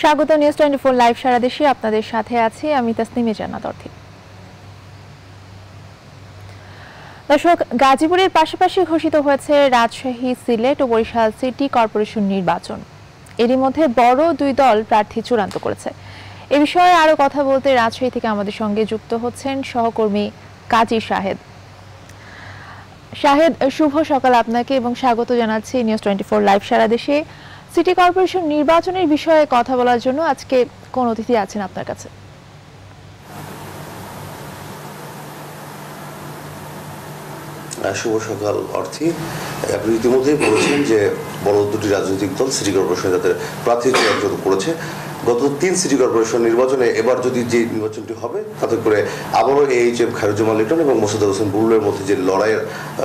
স্বাগত news twenty four live সারা দেশে আপনাদের সাথে আছি আমি তাসনিমে জান্নাত অর্থী। দর্শক, গাজীপুরের পাশাপাশি ঘোষিত হয়েছে রাজশাহী, সিলেট ও বরিশাল সিটি কর্পোরেশন নির্বাচন। এরই মধ্যে বড় দুই দল প্রার্থী চূড়ান্ত করেছে। এ বিষয়ে আরও কথা বলতে রাজশাহী থেকে আমাদের সঙ্গে যুক্ত হচ্ছেন সহকর্মী কাজী শাহেদ। শাহেদ, শুভ সকাল আপনাকে এবং স্বাগত জানাচ্ছি নিউজ টোয়েন্টি ফোর লাইভ সারা দেশে সিটি কর্পোরেশন নির্বাচনের বিষয়ে কথা বলার জন্য আজকে কোন অতিথি আছেন আপনার কাছে? শুভ সকাল, অর্থে। আপনি ইতিমধ্যেই বলেছেন যে বড় দুটি রাজনৈতিক দল সিটি কর্পোরেশন তাদের প্রার্থী চূড়ান্ত করেছে। গত তিন সিটি কর্পোরেশন নির্বাচনে এবার যদি যে নির্বাচনটি হবে, তাতে করে আবারও এইচ এম খায়রুজ্জামান লিটন এবং মোসাদ হোসেন বুলুলের মধ্যে যে লড়াই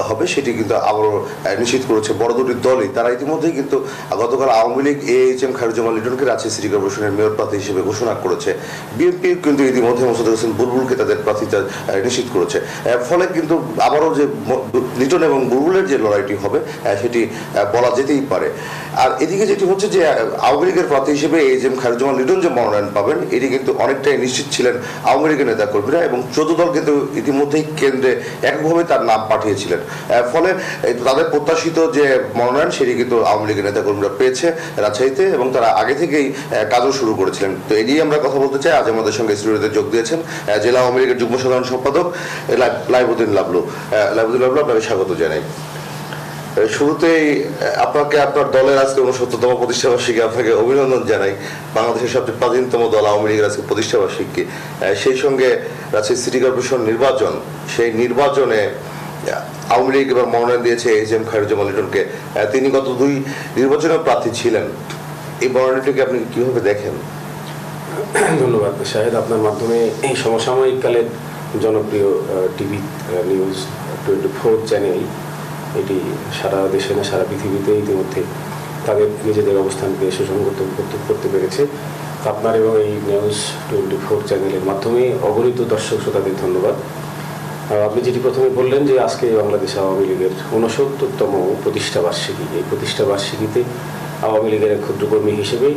হবে, সেটি কিন্তু আবারও নিশ্চিত করেছে বড় দুটি দলই। তারা ইতিমধ্যেই কিন্তু গতকাল আওয়ামী লীগ এইচ এম খায়রুজ্জামান লিটনকে রাজশাহী সিটি কর্পোরেশনের মেয়র প্রার্থী হিসেবে ঘোষণা করেছে। বিএনপি কিন্তু ইতিমধ্যে মোসাদ হোসেন বুলবুলকে তাদের প্রার্থিতা নিশ্চিত করেছে। ফলে কিন্তু আবারও যে লিটন এবং বুলবুলের যে লড়াইটি হবে সেটি বলা যেতেই পারে। আর এদিকে যেটি হচ্ছে যে আওয়ামী লীগের প্রার্থী হিসেবে এইচ এম খায়রুজ্জামান যেমন লিটন যে মনোনয়ন পাবেন, এটি কিন্তু অনেকটাই নিশ্চিত ছিলেন আওয়ামী লীগের নেতা কর্মীরা এবং চোদ্দ দল কিন্তু ইতিমধ্যেই কেন্দ্রে এককভাবে তার নাম পাঠিয়েছিলেন। ফলে তাদের প্রত্যাশিত যে মনোনয়ন, সেটি কিন্তু আওয়ামী লীগের নেতা কর্মীরা পেয়েছে রাজশাহীতে এবং তারা আগে থেকেই কাজও শুরু করেছিলেন। তো এই নিয়ে আমরা কথা বলতে চাই, আজ আমাদের সঙ্গে স্টুডিওতে যোগ দিয়েছেন জেলা আওয়ামী লীগের যুগ্ম সাধারণ সম্পাদক লাইবুদ্দিন লাবলু। লাইবুদ্দিন লাবলু, আপনাকে স্বাগত জানাই। শুরুতেই আপনাকে আপনার দলের আজকে উনসত্তরতম প্রতিষ্ঠাবার্ষিকী আপনাকে অভিনন্দন জানাই। বাংলাদেশের সবচেয়ে প্রাচীনতম দল আওয়ামী লীগের আজকে প্রতিষ্ঠাবার্ষিকী সেই সঙ্গে রাজশাহী সিটি কর্পোরেশন নির্বাচন, সেই নির্বাচনে আওয়ামী লীগ এবার মনোনয়ন দিয়েছে এইচ এম খায়রুজ্জামান লিটনকে। তিনি গত দুই নির্বাচনে প্রার্থী ছিলেন। এই মনোনয়নটিকে আপনি কীভাবে দেখেন? ধন্যবাদ শাহেদ আপনার মাধ্যমে এই সমসাময়িক কালের জনপ্রিয় TV news twenty four channel এটি সারা দেশে না, সারা পৃথিবীতে ইতিমধ্যে তাদের নিজেদের অবস্থানকে সুসংগত করতে পেরেছে। আপনার এবং এই নিউজ টোয়েন্টি ফোর চ্যানেলের মাধ্যমে অগণিত দর্শক শ্রোতাদের ধন্যবাদ। আপনি যেটি প্রথমে বললেন যে আজকে বাংলাদেশ আওয়ামী লীগের ঊনসত্তরতম প্রতিষ্ঠা বার্ষিকী, এই প্রতিষ্ঠা বার্ষিকীতে আওয়ামী লীগের এক ক্ষুদ্রকর্মী হিসেবে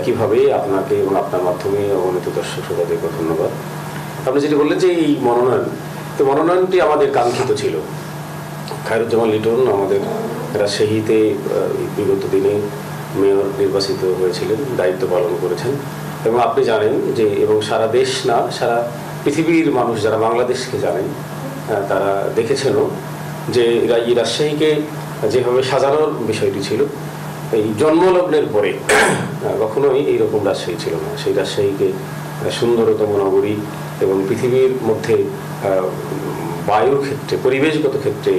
একইভাবে আপনাকে এবং আপনার মাধ্যমে অগণিত দর্শক শ্রোতাদেরকে ধন্যবাদ। আপনি যেটি বললেন যে এই মনোনয়ন, তো মনোনয়নটি আমাদের কাঙ্ক্ষিত ছিল। খায়রুজ্জামান লিটন আমাদের রাজশাহীতে বিগত দিনে মেয়র নির্বাচিত হয়েছিলেন, দায়িত্ব পালন করেছেন। এবং আপনি জানেন যে, এবং সারা দেশ না, সারা পৃথিবীর মানুষ যারা বাংলাদেশকে জানেন তারা দেখেছেনও যে এই রাজশাহীকে যেভাবে সাজানোর বিষয়টি ছিল, এই জন্মলগ্নের পরে কখনোই এইরকম রাজশাহী ছিল না। সেই রাজশাহীকে সুন্দরতম নগরী এবং পৃথিবীর মধ্যে বায়ুর ক্ষেত্রে পরিবেশগত ক্ষেত্রে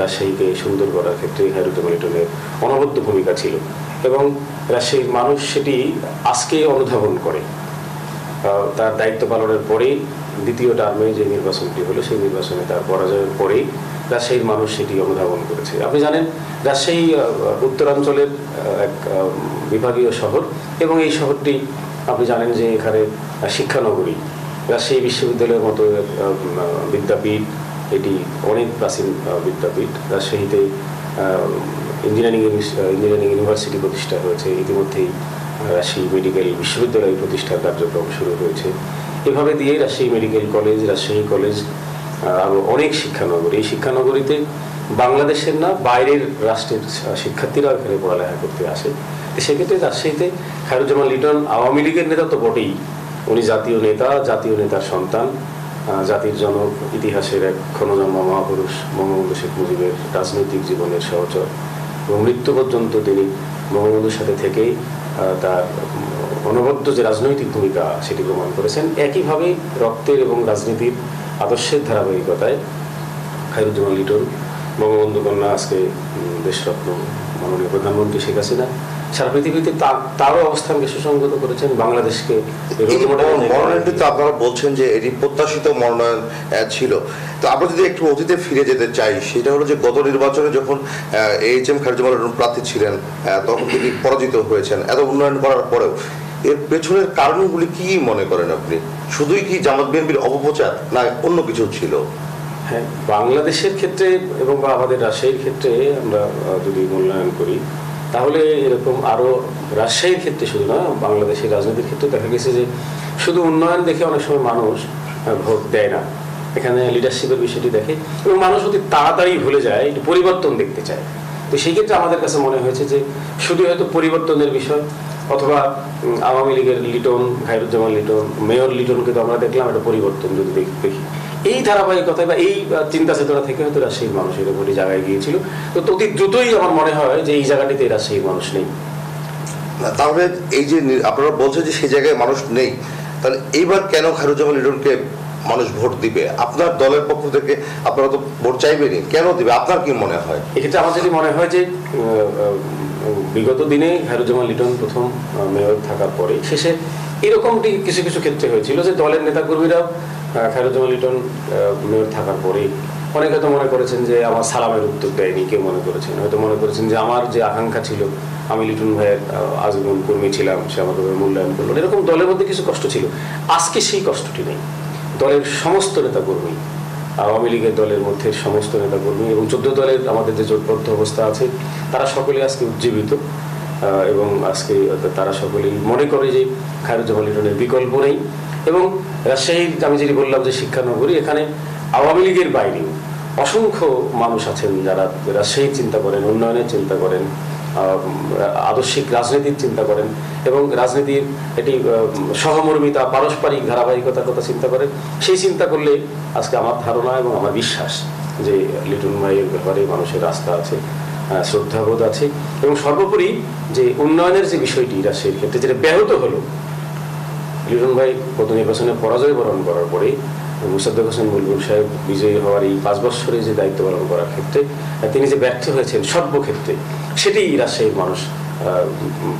রাজশাহীকে সুন্দর করার ক্ষেত্রে হ্যারুজ্জামান লিটনের অনবদ্য ভূমিকা ছিল। এবং রাজশাহীর মানুষ সেটি আজকে অনুধাবন করে। তার দায়িত্ব পালনের পরেই দ্বিতীয় টার্মে যে নির্বাচনটি হলো, সেই নির্বাচনে তার পরাজয়ের পরেই রাজশাহীর মানুষ সেটি অনুধাবন করেছে। আপনি জানেন, রাজশাহী উত্তরাঞ্চলের এক বিভাগীয় শহর এবং এই শহরটি আপনি জানেন যে এখানে শিক্ষানগরী। রাজশাহী বিশ্ববিদ্যালয়ের মতো বিদ্যাপীঠ, এটি অনেক প্রাচীন বিদ্যাপীঠ রাজশাহীতে ইঞ্জিনিয়ারিং ইঞ্জিনিয়ারিং ইউনিভার্সিটি প্রতিষ্ঠা হয়েছে। ইতিমধ্যেই রাজশাহী মেডিকেল বিশ্ববিদ্যালয় প্রতিষ্ঠার কার্যক্রম শুরু হয়েছে। এভাবে দিয়ে Rajshahi medical college, Rajshahi college আরও অনেক শিক্ষানগরী। এই শিক্ষানগরীতে বাংলাদেশের না, বাইরের রাষ্ট্রের শিক্ষার্থীরা এখানে পড়ালেখা করতে আসে। সেক্ষেত্রে রাজশাহীতে খায়রুজ্জামান লিটন আওয়ামী লীগের নেতা তো বটেই। উনি জাতীয় নেতা, জাতীয় নেতার সন্তান জাতির জনক, ইতিহাসের এক ক্ষণজন্ম মহাপুরুষ বঙ্গবন্ধু শেখ মুজিবের রাজনৈতিক জীবনের সহচর। এবং মৃত্যু পর্যন্ত তিনি বঙ্গবন্ধুর সাথে থেকেই তার অনবদ্য যে রাজনৈতিক ভূমিকা সেটি প্রমাণ করেছেন, একইভাবে রক্তের এবং রাজনীতির আদর্শের ধারাবাহিকতায় খায়রুজ্জামান লিটন, বঙ্গবন্ধু কন্যা আজকে দেশরত্ন মাননীয় প্রধানমন্ত্রী শেখ হাসিনা সারা পৃথিবীতে তারও অবস্থানকে সুসংগত করেছেন বাংলাদেশকে মনোনয়নটি তো আপনারা বলছেন যে এটি প্রত্যাশিত মনোনয়ন ছিল। তো আমরা যদি একটু অতীতে ফিরে যেতে চাই সেটা হলো যে গত নির্বাচনে যখন এইচ এম খারজুমাল প্রার্থী ছিলেন তখন তিনি পরাজিত হয়েছেন। এত উন্নয়ন করার পরেও। এর পেছনের কারণগুলি কি মনে করেন আপনি? শুধুই কি জামাত বিএনপির অপপ্রচার না অন্য কিছু ছিল? হ্যাঁ বাংলাদেশের ক্ষেত্রে এবং আমাদের রাজশাহীর ক্ষেত্রে আমরা যদি মূল্যায়ন করি তাহলে এরকম আরও রাজশাহীর ক্ষেত্রে শুধু না, বাংলাদেশের রাজনীতির ক্ষেত্রে দেখা গেছে যে শুধু উন্নয়ন দেখে অনেক সময় মানুষ ভোট দেয় না। এখানে লিডারশিপের বিষয়টি দেখে এবং মানুষ অতি তাড়াতাড়ি ভুলে যায়, একটু পরিবর্তন দেখতে চায়। তো সেই ক্ষেত্রে আমাদের কাছে মনে হয়েছে যে শুধু হয়তো পরিবর্তনের বিষয়, অথবা আওয়ামী লীগের লিটন খায়রুজ্জামান লিটন, মেয়র লিটনকে তো আমরা দেখলাম, একটা পরিবর্তন যদি দেখি। এই ধারাবাহিকতায় বা এই চিন্তা চেতনা থেকে হয়তো রাজশাহীর মানুষ এরকম একটি জায়গায় গিয়েছিল। তো অতি দ্রুতই আমার মনে হয় যে এই জায়গাটিতে রাজশাহীর মানুষ নেই। তাহলে এই যে আপনারা বলছেন যে সেই জায়গায় মানুষ নেই তাহলে এইবার কেন খায়রুজ্জামান লিটনকে মানুষ ভোট দিবে? আপনার দলের পক্ষ থেকে আপনারা তো ভোট চাইবেনই কেন দিবে? আপনার কি মনে হয়? এক্ষেত্রে আমার যদি মনে হয় যে বিগত দিনে হারুজ্জামান লিটন প্রথম মেয়র থাকার পরে শেষে এরকমটি কিছু কিছু ক্ষেত্রে হয়েছিল যে দলের নেতাকর্মীরাও খায়রুজ্জামান লিটন মেয়র থাকার পরে অনেকে তো মনে করেছেন যে আমার সালামের উত্তর দেয়নি, কেউ মনে করেছেন। হয়তো মনে করেছেন যে আমার যে আকাঙ্ক্ষা ছিল, আমি লিটন ভাইয়ের আজীবন কর্মী ছিলাম, সে আমাকে মূল্যায়ন করল। এরকম দলের মধ্যে কিছু কষ্ট ছিল। আজকে সেই কষ্টটি নেই। দলের সমস্ত নেতাকর্মী, আওয়ামী লীগের দলের মধ্যে সমস্ত নেতাকর্মী এবং চোদ্দ দলের আমাদের যে জোটবদ্ধ অবস্থা আছে, তারা সকলে আজকে উজ্জীবিত এবং আজকে তারা সকলেই মনে করে যে খায়রুজ্জামান লিটনের বিকল্প নেই। এবং রাজশাহীর আমি যেটি বললাম যে শিক্ষানগরী, এখানে আওয়ামী লীগের বাইরেও অসংখ্য মানুষ আছেন যারা রাজশাহীর চিন্তা করেন, উন্নয়নের চিন্তা করেন আদর্শিক রাজনীতির চিন্তা করেন এবং রাজনীতির এটি সহমর্মিতা, পারস্পরিক ধারাবাহিকতার কথা চিন্তা করেন। সেই চিন্তা করলে আজকে আমার ধারণা এবং আমার বিশ্বাস যে লিটন ভাইয়ের ব্যাপারে মানুষের রাস্তা আছে শ্রদ্ধাবোধ আছে এবং সর্বোপরি যে উন্নয়নের যে বিষয়টি রাজশাহীর ক্ষেত্রে, যেটা ব্যাহত হলো লিটন ভাই গত নির্বাচনে পরাজয় বরণ করার পরে মুসাদ্দ হোসেন বুলবুল সাহেব বিজয়ী হওয়ার এই পাঁচ বছরে যে দায়িত্ব পালন করার ক্ষেত্রে তিনি যে ব্যর্থ হয়েছেন সর্বক্ষেত্রে, সেটি রাজশাহীর মানুষ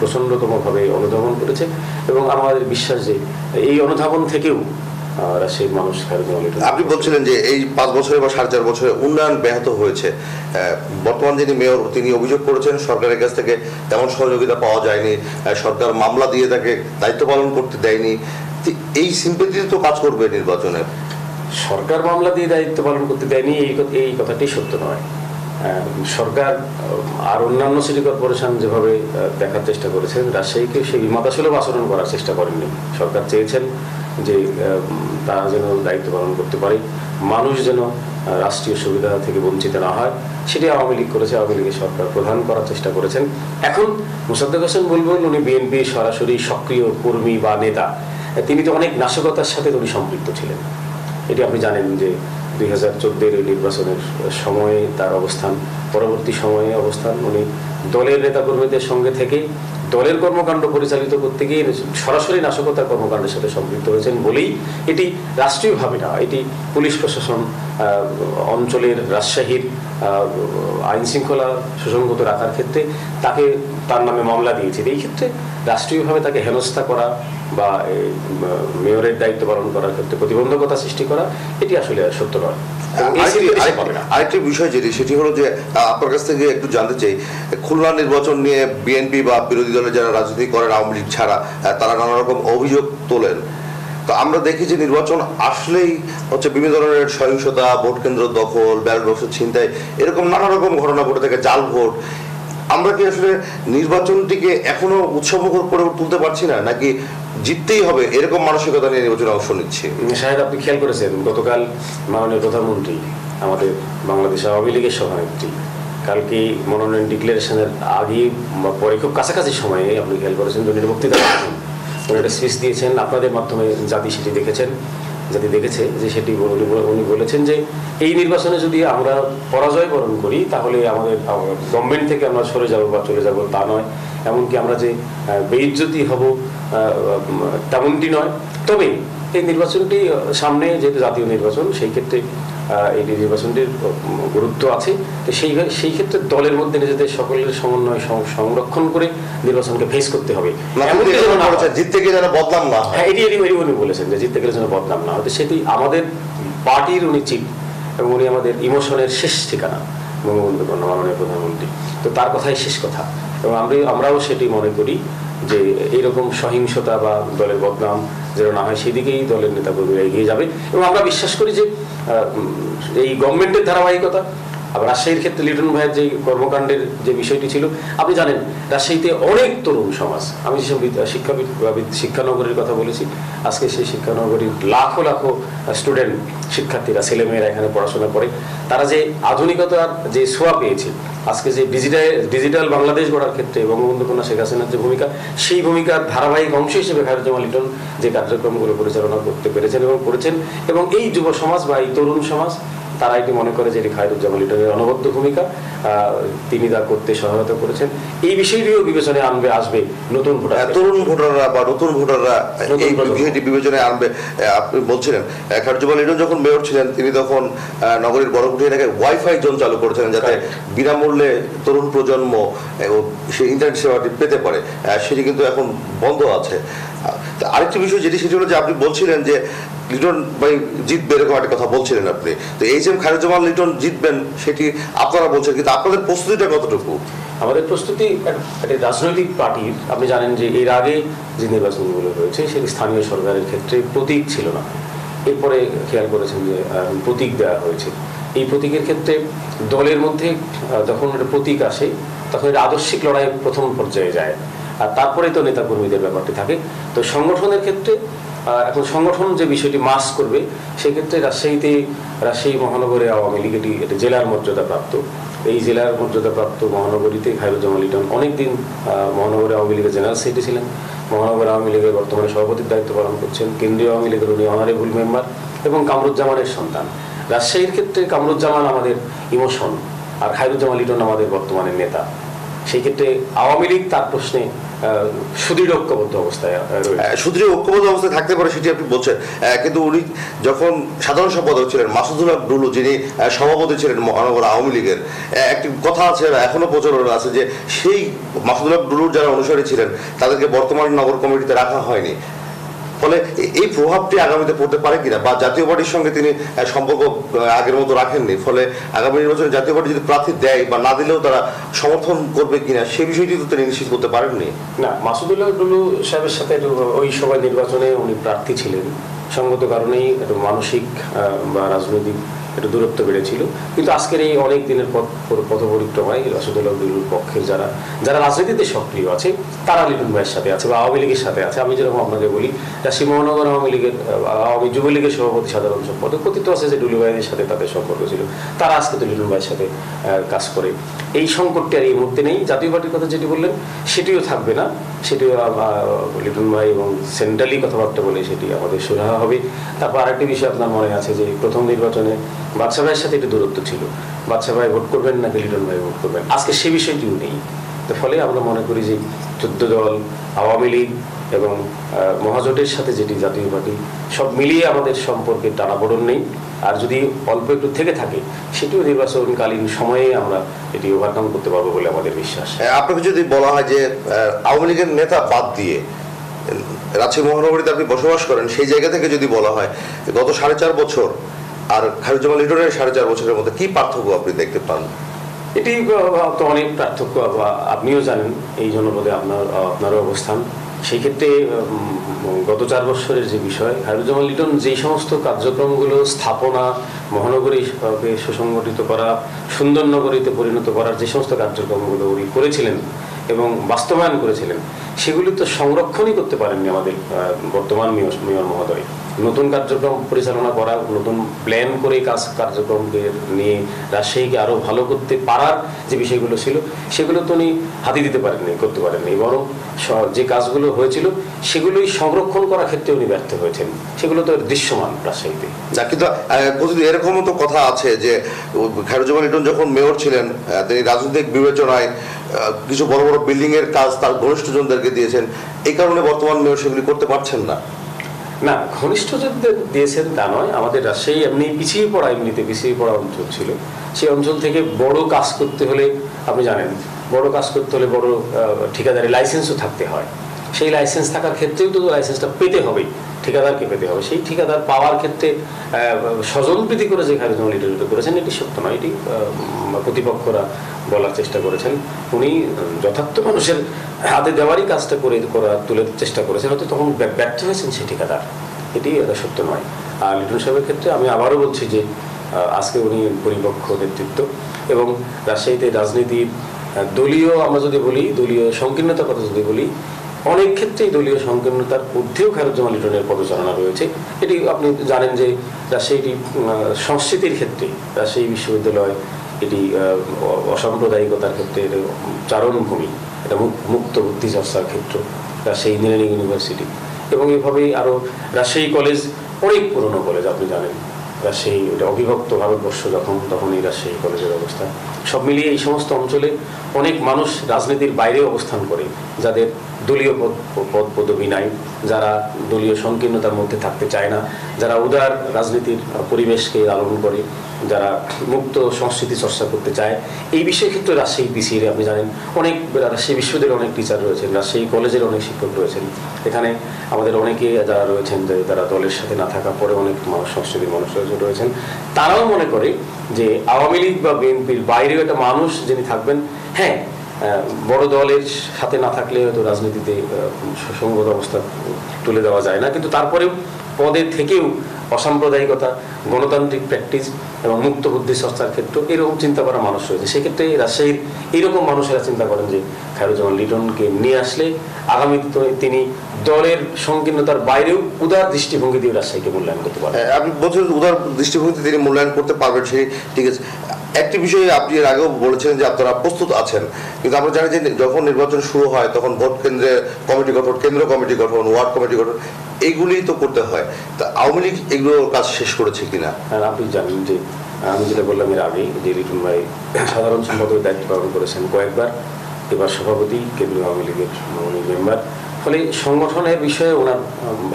প্রচণ্ডতমভাবে অনুধাবন করেছে। এবং আমাদের বিশ্বাস যে এই অনুধাবন থেকেও রাজশাহীর মানুষ আপনি বলছিলেন যে এই পাঁচ বছরে বা সাড়ে চার বছরে উন্নয়ন ব্যাহত হয়েছে। বর্তমান যিনি মেয়র তিনি অভিযোগ করেছেন সরকারের কাছ থেকে তেমন সহযোগিতা পাওয়া যায়নি। সরকার মামলা দিয়ে তাকে দায়িত্ব পালন করতে দেয়নি। এই সিম্পেথি তো কাজ করবে নির্বাচনে সরকার মামলা দিয়ে দায়িত্ব পালন করতে দেয়নি এই এই কথাটি সত্য নয়। সরকার আর অন্যান্য সিটি কর্পোরেশন যেভাবে দেখার চেষ্টা করেছেন রাজশাহীকে সেই মাতাসুলভ আচরণ করার চেষ্টা করেননি। সরকার চেয়েছেন যে তারা যেন দায়িত্ব পালন করতে পারে, মানুষ যেন রাষ্ট্রীয় সুবিধা থেকে বঞ্চিত না হয়, সেটি আওয়ামী লীগ করেছে, আওয়ামী লীগের সরকার প্রধান করার চেষ্টা করেছেন। এখন মুসাদ্দেক হোসেন বলবেন, উনি বিএনপির সরাসরি সক্রিয় কর্মী বা নেতা। তিনি তো অনেক নাশকতার সাথে উনি সম্পৃক্ত ছিলেন। এটি আপনি জানেন যে, দুই হাজার চোদ্দের নির্বাচনের সময়ে তার অবস্থান, পরবর্তী সময়ে অবস্থান, উনি দলের নেতাকর্মীদের সঙ্গে থেকে দলের কর্মকাণ্ড পরিচালিত করতে গিয়ে সরাসরি নাশকতার কর্মকাণ্ডের সাথে সম্পৃক্ত হয়েছেন বলেই এটি রাষ্ট্রীয়ভাবে না, এটি পুলিশ প্রশাসন অঞ্চলের রাজশাহীর আইন শৃঙ্খলা সুসংগত রাখার ক্ষেত্রে তাকে তার নামে মামলা দিয়েছে। এই ক্ষেত্রে রাষ্ট্রীয়ভাবে তাকে হেনস্থা করা বা মেয়রের দায়িত্ব পালন করার ক্ষেত্রে প্রতিবন্ধকতা সৃষ্টি করা এটি আসলে সত্য নয়। আরেকটি বিষয় যেটি সেটি হলো যে আপনার কাছ থেকে একটু জানতে চাই খুলনা নির্বাচন নিয়ে বিএনপি বা বিরোধী দলের যারা রাজনীতি করেন আওয়ামী লীগ ছাড়া তারা নানা রকম অভিযোগ তোলেন। তো আমরা দেখি যে নির্বাচন আসলেই হচ্ছে বিভিন্ন ধরনের সহিংসতা, ভোট কেন্দ্র দখল ব্যালট বক্স ছিনতাই, এরকম নানা রকম ঘটনা ঘটে থাকে, জাল ভোট। আমরা কি আসলে নির্বাচনটিকে এখনও উৎসবমুখর করে তুলতে পারছি না, নাকি জিততেই হবে, এরকম মানসিকতা নিয়ে নির্বাচনে অংশ নিচ্ছে? শাহেদ আপনি খেয়াল করেছেন, গতকাল মাননীয় প্রধানমন্ত্রী, আমাদের বাংলাদেশ আওয়ামী লীগের সভানেত্রী, কালকে মনোনয়ন ডিক্লারেশনের আগে পরে খুব কাছাকাছি সময়ে, আপনি খেয়াল করেছেন উনি বক্তৃতা একটা স্পিচ দিয়েছেন। আপনাদের মাধ্যমে জাতি সেটি দেখেছেন, জাতি দেখেছে যে সেটি উনি বলেছেন যে এই নির্বাচনে যদি আমরা পরাজয় বরণ করি, তাহলে আমাদের গভর্নমেন্ট থেকে আমরা সরে যাব বা চলে যাব তা নয়। এমনকি আমরা যে বেইজ্জতি হব তেমনটি নয়। তবে এই নির্বাচনটি সামনে যেহেতু জাতীয় নির্বাচন, সেই ক্ষেত্রে এই নির্বাচনটির গুরুত্ব আছে। তো সেই সেই ক্ষেত্রে দলের মধ্যে নিজেদের সকলের সমন্বয় সংরক্ষণ করে নির্বাচনকে ফেস করতে হবে। জিততে গিয়ে যেন বদলাম না হ্যাঁ। এটি এটি উনি বলেছেন যে জিততে গেলে যেন বদনাম না হতে সেটি আমাদের পার্টির উনি চিফ এবং উনি আমাদের ইমোশনের শেষ ঠিকানা বঙ্গবন্ধু মাননীয় প্রধানমন্ত্রী। তো তার কথাই শেষ কথা। এবং আমরা আমরাও সেটি মনে করি। যে এরকম সহিংসতা বা দলের বদনাম যেন না হয়, সেদিকেই দলের নেতাকর্মীরা এগিয়ে যাবে। এবং আমরা বিশ্বাস করি যে এই গভর্নমেন্টের ধারাবাহিকতা আবার রাজশাহীর ক্ষেত্রে লিটন ভাইয়ের যে কর্মকাণ্ডের যে বিষয়টি ছিল, আপনি জানেন, রাজশাহীতে অনেক তরুণ সমাজ, আমি যেসব বিদ- শিক্ষা বিদ- বা বিদ- শিক্ষানগরীর কথা বলেছি, আজকে সেই শিক্ষানগরীর লাখো লাখো স্টুডেন্ট শিক্ষার্থীরা, ছেলেমেয়েরা এখানে পড়াশোনা করে। তারা যে আধুনিকতার যে ছোঁয়া পেয়েছে, আজকে যে ডিজিটাল ডিজিটাল বাংলাদেশ গড়ার ক্ষেত্রে বঙ্গবন্ধু কন্যা শেখ হাসিনার যে ভূমিকা, সেই ভূমিকার ধারাবাহিক অংশ হিসেবে খায়রুজ্জামান লিটন যে কার্যক্রমগুলো পরিচালনা করতে পেরেছেন এবং করেছেন, এবং এই যুব সমাজ বা এই তরুণ সমাজ তারা এটি মনে করে যে এটি খায়রুজ্জামান লিটনের অনবদ্য ভূমিকা? তিনি তা করতে সহায়তা করেছেন। এই বিষয়টিও বিবেচনায় আনবে আসবে নতুন ভোটার তরুণ ভোটাররা বা নতুন ভোটাররা এই বিষয়টি বিবেচনায় আনবে। আপনি বলছিলেন খারজুমাল লিটন যখন মেয়র ছিলেন তিনি তখন নগরীর বড়কুটি এলাকায় ওয়াইফাই জোন চালু করেছিলেন যাতে বিনামূল্যে তরুণ প্রজন্ম সেই ইন্টারনেট সেবাটি পেতে পারে। সেটি কিন্তু এখন বন্ধ আছে। আরেকটি বিষয় যেটি সেটি হলো যে আপনি বলছিলেন যে লিটন ভাই জিতবে এরকম একটা কথা বলছিলেন আপনি। তো এই যে খায়রুজ্জামান লিটন জিতবেন, সেটি আপনারা বলছেন, কিন্তু আপনাদের প্রস্তুতিটা কতটুকু? আমাদের প্রস্তুতি এক- একটি রাজনৈতিক পার্টির। আপনি জানেন যে এর আগে যে নির্বাচনগুলো হয়েছে, সেটি স্থানীয় সরকারের ক্ষেত্রে প্রতীক ছিল না। এরপরে খেয়াল করেছেন যে প্রতীক দেওয়া হয়েছে। এই প্রতীকের ক্ষেত্রে দলের মধ্যে যখন একটা প্রতীক আসে, তখন এটা আদর্শিক লড়াই প্রথম পর্যায়ে যায়। আর তারপরে তো নেতাকর্মীদের ব্যাপারটি থাকে। তো সংগঠনের ক্ষেত্রে এখন সংগঠন যে বিষয়টি মাস করবে, সেক্ষেত্রে রাজশাহীতে রাজশাহী মহানগরে আওয়ামী লীগ এটি এটি জেলার মর্যাদা প্রাপ্ত এই জেলার মর্যাদাপ্রাপ্ত মহানগরীতে খায়রুজ্জামান লিটন অনেকদিন মহানগর আওয়ামী লীগের জেনারেল সেক্রেটারি ছিলেন। মহানগর আওয়ামী লীগের বর্তমানে সভাপতির দায়িত্ব পালন করছেন। কেন্দ্রীয় আওয়ামী লীগের উনি অনারেবল মেম্বার এবং কামরুজ্জামানের সন্তান। রাজশাহীর ক্ষেত্রে কামরুজ্জামান আমাদের ইমোশন, আর খায়রুজ্জামান লিটন আমাদের বর্তমানের নেতা। সেই ক্ষেত্রে আওয়ামী লীগ তার প্রশ্নে সুদৃঢ় ঐক্যবদ্ধ অবস্থায় আহ, সুদৃঢ় ঐক্যবদ্ধ অবস্থায় থাকতে পারে সেটি আপনি বলছেন। কিন্তু উনি যখন সাধারণ সম্পাদক ছিলেন মাসুদুল ডুলু যিনি সভাপতি ছিলেন মহানগর আওয়ামী লীগের একটি কথা আছে এখনও প্রচলন আছে যে সেই মাসুদুল ডুলুর যারা অনুসারী ছিলেন তাদেরকে বর্তমান নগর কমিটিতে রাখা হয়নি। ফলে এই প্রভাবটি আগামীতে পড়তে পারে কিনা বা জাতীয় পার্টির সঙ্গে তিনি সম্পর্ক আগের মতো রাখেননি, ফলে আগামী নির্বাচনে জাতীয় পার্টি যদি প্রার্থী দেয় বা না দিলেও তারা সমর্থন করবে কিনা সেই বিষয়টি তো তিনি নিশ্চিত করতে পারেননি। না, মাসুদুল্লাহ টুলু সাহেবের সাথে ওই সময় নির্বাচনে উনি প্রার্থী ছিলেন। সঙ্গত কারণেই একটু মানসিক বা রাজনৈতিক একটু দূরত্ব বেড়েছিল। কিন্তু আজকের এই অনেক দিনের পথ পথ পরিক্রমায় মাসুদুল্লাহ ডুলুর পক্ষের যারা যারা রাজনীতিতে সক্রিয় আছে, তারা লিটন ভাইয়ের সাথে আছে বা আওয়ামী লীগের সাথে আছে। আমি যেরকম আপনাকে বলি রাশি মহানগর আওয়ামী লীগের আওয়ামী যুবলীগের সভাপতি, সাধারণ সম্পাদক, কথিত আছে যে ডুলু ভাইয়ের সাথে তাদের সম্পর্ক ছিল। তারা আজকে তো লিটন ভাইয়ের সাথে কাজ করে। এই সংকটটি আর এই মুহূর্তে নেই। জাতীয় পার্টির কথা যেটি বললেন, সেটিও থাকবে না। সেটিও লিটন ভাই এবং সেন্ট্রালি কথাবার্তা বলে সেটি আমাদের সুরাহা হবে। তারপর আরেকটি বিষয় আপনার মনে আছে যে প্রথম নির্বাচনে বাদশা ভাইয়ের সাথে একটু দূরত্ব ছিল। বাচ্চা ভাই ভোট করবেন নাকি লিটন ভাই ভোট করবেন? আজকে সে বিষয়টিও নেই। তো ফলে আমরা মনে করি যে চোদ্দ দল আওয়ামী লীগ এবং মহাজোটের সাথে যেটি জাতীয় পার্টি সব মিলিয়ে আমাদের সম্পর্কে টানাপোড়ন নেই। আর যদি অল্প একটু থেকে থাকে সেটিও নির্বাচনকালীন সময়ে আমরা এটি ওভারকাম করতে পারব বলে আমাদের বিশ্বাস। আহ, আপনাকে যদি বলা হয় যে আওয়ামী লীগের নেতা বাদ দিয়ে রাজশাহী মহানগরীতে আপনি বসবাস করেন সেই জায়গা থেকে যদি বলা হয় গত সাড়ে চার বছর আর খায়রুজ্জামান লিটনের সাড়ে চার বছরের মধ্যে কি পার্থক্য আপনি দেখতে পান? এটি তো অনেক পার্থক্য আপনিও জানেন এই জনপদে আপনার আপনারও অবস্থান। সেই ক্ষেত্রে গত চার বছরের যে বিষয় হারুজ্জামান লিটন যেই সমস্ত কার্যক্রমগুলো স্থাপনা মহানগরীকে সুসংগঠিত করা, সুন্দর নগরীতে পরিণত করার যে সমস্ত কার্যক্রমগুলো উনি করেছিলেন এবং বাস্তবায়ন করেছিলেন, সেগুলি তো সংরক্ষণই করতে পারেননি আমাদের বর্তমান মেয়র মহোদয়। নতুন কার্যক্রম পরিচালনা করা, নতুন প্ল্যান করে কাজ, কার্যক্রমকে নিয়ে রাজশাহীকে আরও ভালো করতে পারার যে বিষয়গুলো ছিল, সেগুলো তো উনি হাতি দিতে পারেননি, করতে পারেননি। বরং যে কাজগুলো হয়েছিল, সেগুলোই সংরক্ষণ করার ক্ষেত্রে উনি ব্যর্থ হয়েছেন। সেগুলো তো দৃশ্যমান রাজশাহীতে। যা কিন্তু এরকমও তো কথা আছে যে খায়রুজ্জামান লিটন যখন মেয়র ছিলেন তিনি রাজনৈতিক বিবেচনায় কিছু বড় বড় বিল্ডিং এর কাজ তার ঘনিষ্ঠজনদেরকে দিয়েছেন, এই কারণে বর্তমান মেয়র সেগুলি করতে পারছেন না। না, ঘনিষ্ঠজনদের দিয়েছেন তা নয়, আমাদের রাজশাহী এমনি পিছিয়ে পড়া এমনিতে, পিছিয়ে পড়া অঞ্চল ছিল। সেই অঞ্চল থেকে বড় কাজ করতে হলে, আপনি জানেন, বড় কাজ করতে হলে বড় ঠিকাদারি লাইসেন্সও থাকতে হয়। সেই লাইসেন্স থাকার ক্ষেত্রেও তো লাইসেন্সটা পেতে হবে ঠিকাদারকে পেতে হবে। সেই ঠিকাদার পাওয়ার ক্ষেত্রে স্বজনপ্রীতি করে যে খারিজমল লিটারিটা করেছেন, এটি সত্য নয়, এটি প্রতিপক্ষরা বলার চেষ্টা করেছেন। উনি যথার্থ মানুষের হাতে দেওয়ারই কাজটা করে, করা, তুলে চেষ্টা করেছেন, হয়তো তখন ব্যর্থ হয়েছেন সেই ঠিকাদার। এটি সত্য নয়। আর লিটন সাহেবের ক্ষেত্রে আমি আবারও বলছি যে আজকে উনি পরিপক্ষ নেতৃত্ব এবং রাজশাহীতে রাজনীতির দলীয় আমরা যদি বলি, দলীয় সংকীর্ণতার কথা যদি বলি অনেক ক্ষেত্রেই দলীয় সংকীর্ণতার ঊর্ধ্বেও খায়রুজ্জামান লিটনের পদচারণা রয়েছে। এটি আপনি জানেন যে রাজশাহীটি সংস্কৃতির ক্ষেত্রে, রাজশাহী বিশ্ববিদ্যালয় এটি অসাম্প্রদায়িকতার ক্ষেত্রে চারণভূমি, এটা মুক্ত বুদ্ধি চর্চার ক্ষেত্র, রাজশাহী ইঞ্জিনিয়ারিং ইউনিভার্সিটি। এবং এভাবেই আরও রাজশাহী কলেজ অনেক পুরনো কলেজ, আপনি জানেন। রাজশাহী এটা অবিভক্ত ভারতবর্ষ যখন, তখন এই রাজশাহী কলেজের অবস্থা। সব মিলিয়ে এই সমস্ত অঞ্চলে অনেক মানুষ রাজনীতির বাইরে অবস্থান করে, যাদের দলীয় পদ পদ, পদবি নাই, যারা দলীয় সংকীর্ণতার মধ্যে থাকতে চায় না, যারা উদার রাজনীতির পরিবেশকে লালন করে। যারা মুক্ত সংস্কৃতি চর্চা করতে চায়। এই বিষয়ের ক্ষেত্রে রাজশাহী পিছিয়ে আপনি জানেন, অনেক রাজশাহী বিশ্ববিদ্যালয়ের অনেক টিচার রয়েছেন, রাজশাহী কলেজের অনেক শিক্ষক রয়েছেন। এখানে আমাদের অনেকে যারা রয়েছেন, যে তারা দলের সাথে না থাকা পরে অনেক মানুষ, সংস্কৃতির মানুষ রয়েছেন। তারাও মনে করে যে আওয়ামী লীগ বা বিএনপির বাইরেও একটা মানুষ যিনি থাকবেন হ্যাঁ বড় দলের সাথে না থাকলে হয়তো রাজনীতিতে সুসংগত অবস্থা তুলে দেওয়া যায় না। কিন্তু তারপরেও পদে থেকেও অসাম্প্রদায়িকতা গণতান্ত্রিক প্র্যাকটিস এবং মুক্ত বুদ্ধি চর্চার ক্ষেত্রে এরকম চিন্তা করা মানুষ রয়েছে। সেক্ষেত্রে রাজশাহীর এইরকম মানুষেরা চিন্তা করেন যে খায়রুজ্জামান লিটনকে নিয়ে আসলে আগামীতে তিনি দলের সংকীর্ণতার বাইরেও উদার দৃষ্টিভঙ্গি দিয়ে রাজশাহীকে মূল্যায়ন করতে পারেন হ্যাঁ, আপনি বলছেন উদার দৃষ্টিভঙ্গিতে তিনি মূল্যায়ন করতে পারবেন সেই ঠিক আছে। একটি বিষয়ে আপনি এর আগেও বলেছেন যে আপনারা প্রস্তুত আছেন। কিন্তু আমরা জানি যে যখন নির্বাচন শুরু হয়, তখন ভোট কেন্দ্রে কমিটি গঠন, কেন্দ্র কমিটি গঠন, ওয়ার্ড কমিটি গঠন এইগুলি তো করতে হয়। তা আওয়ামী লীগ এগুলোর কাজ শেষ করেছে কিনা? হ্যাঁ আপনি জানেন যে, আমি যেটা বললাম এর আগে যে রিটন ভাই সাধারণ সম্পাদকের দায়িত্ব পালন করেছেন কয়েকবার। এবার সভাপতি, কেন্দ্রীয় আওয়ামী লীগের মেম্বার। ফলে সংগঠনের বিষয়ে ওনার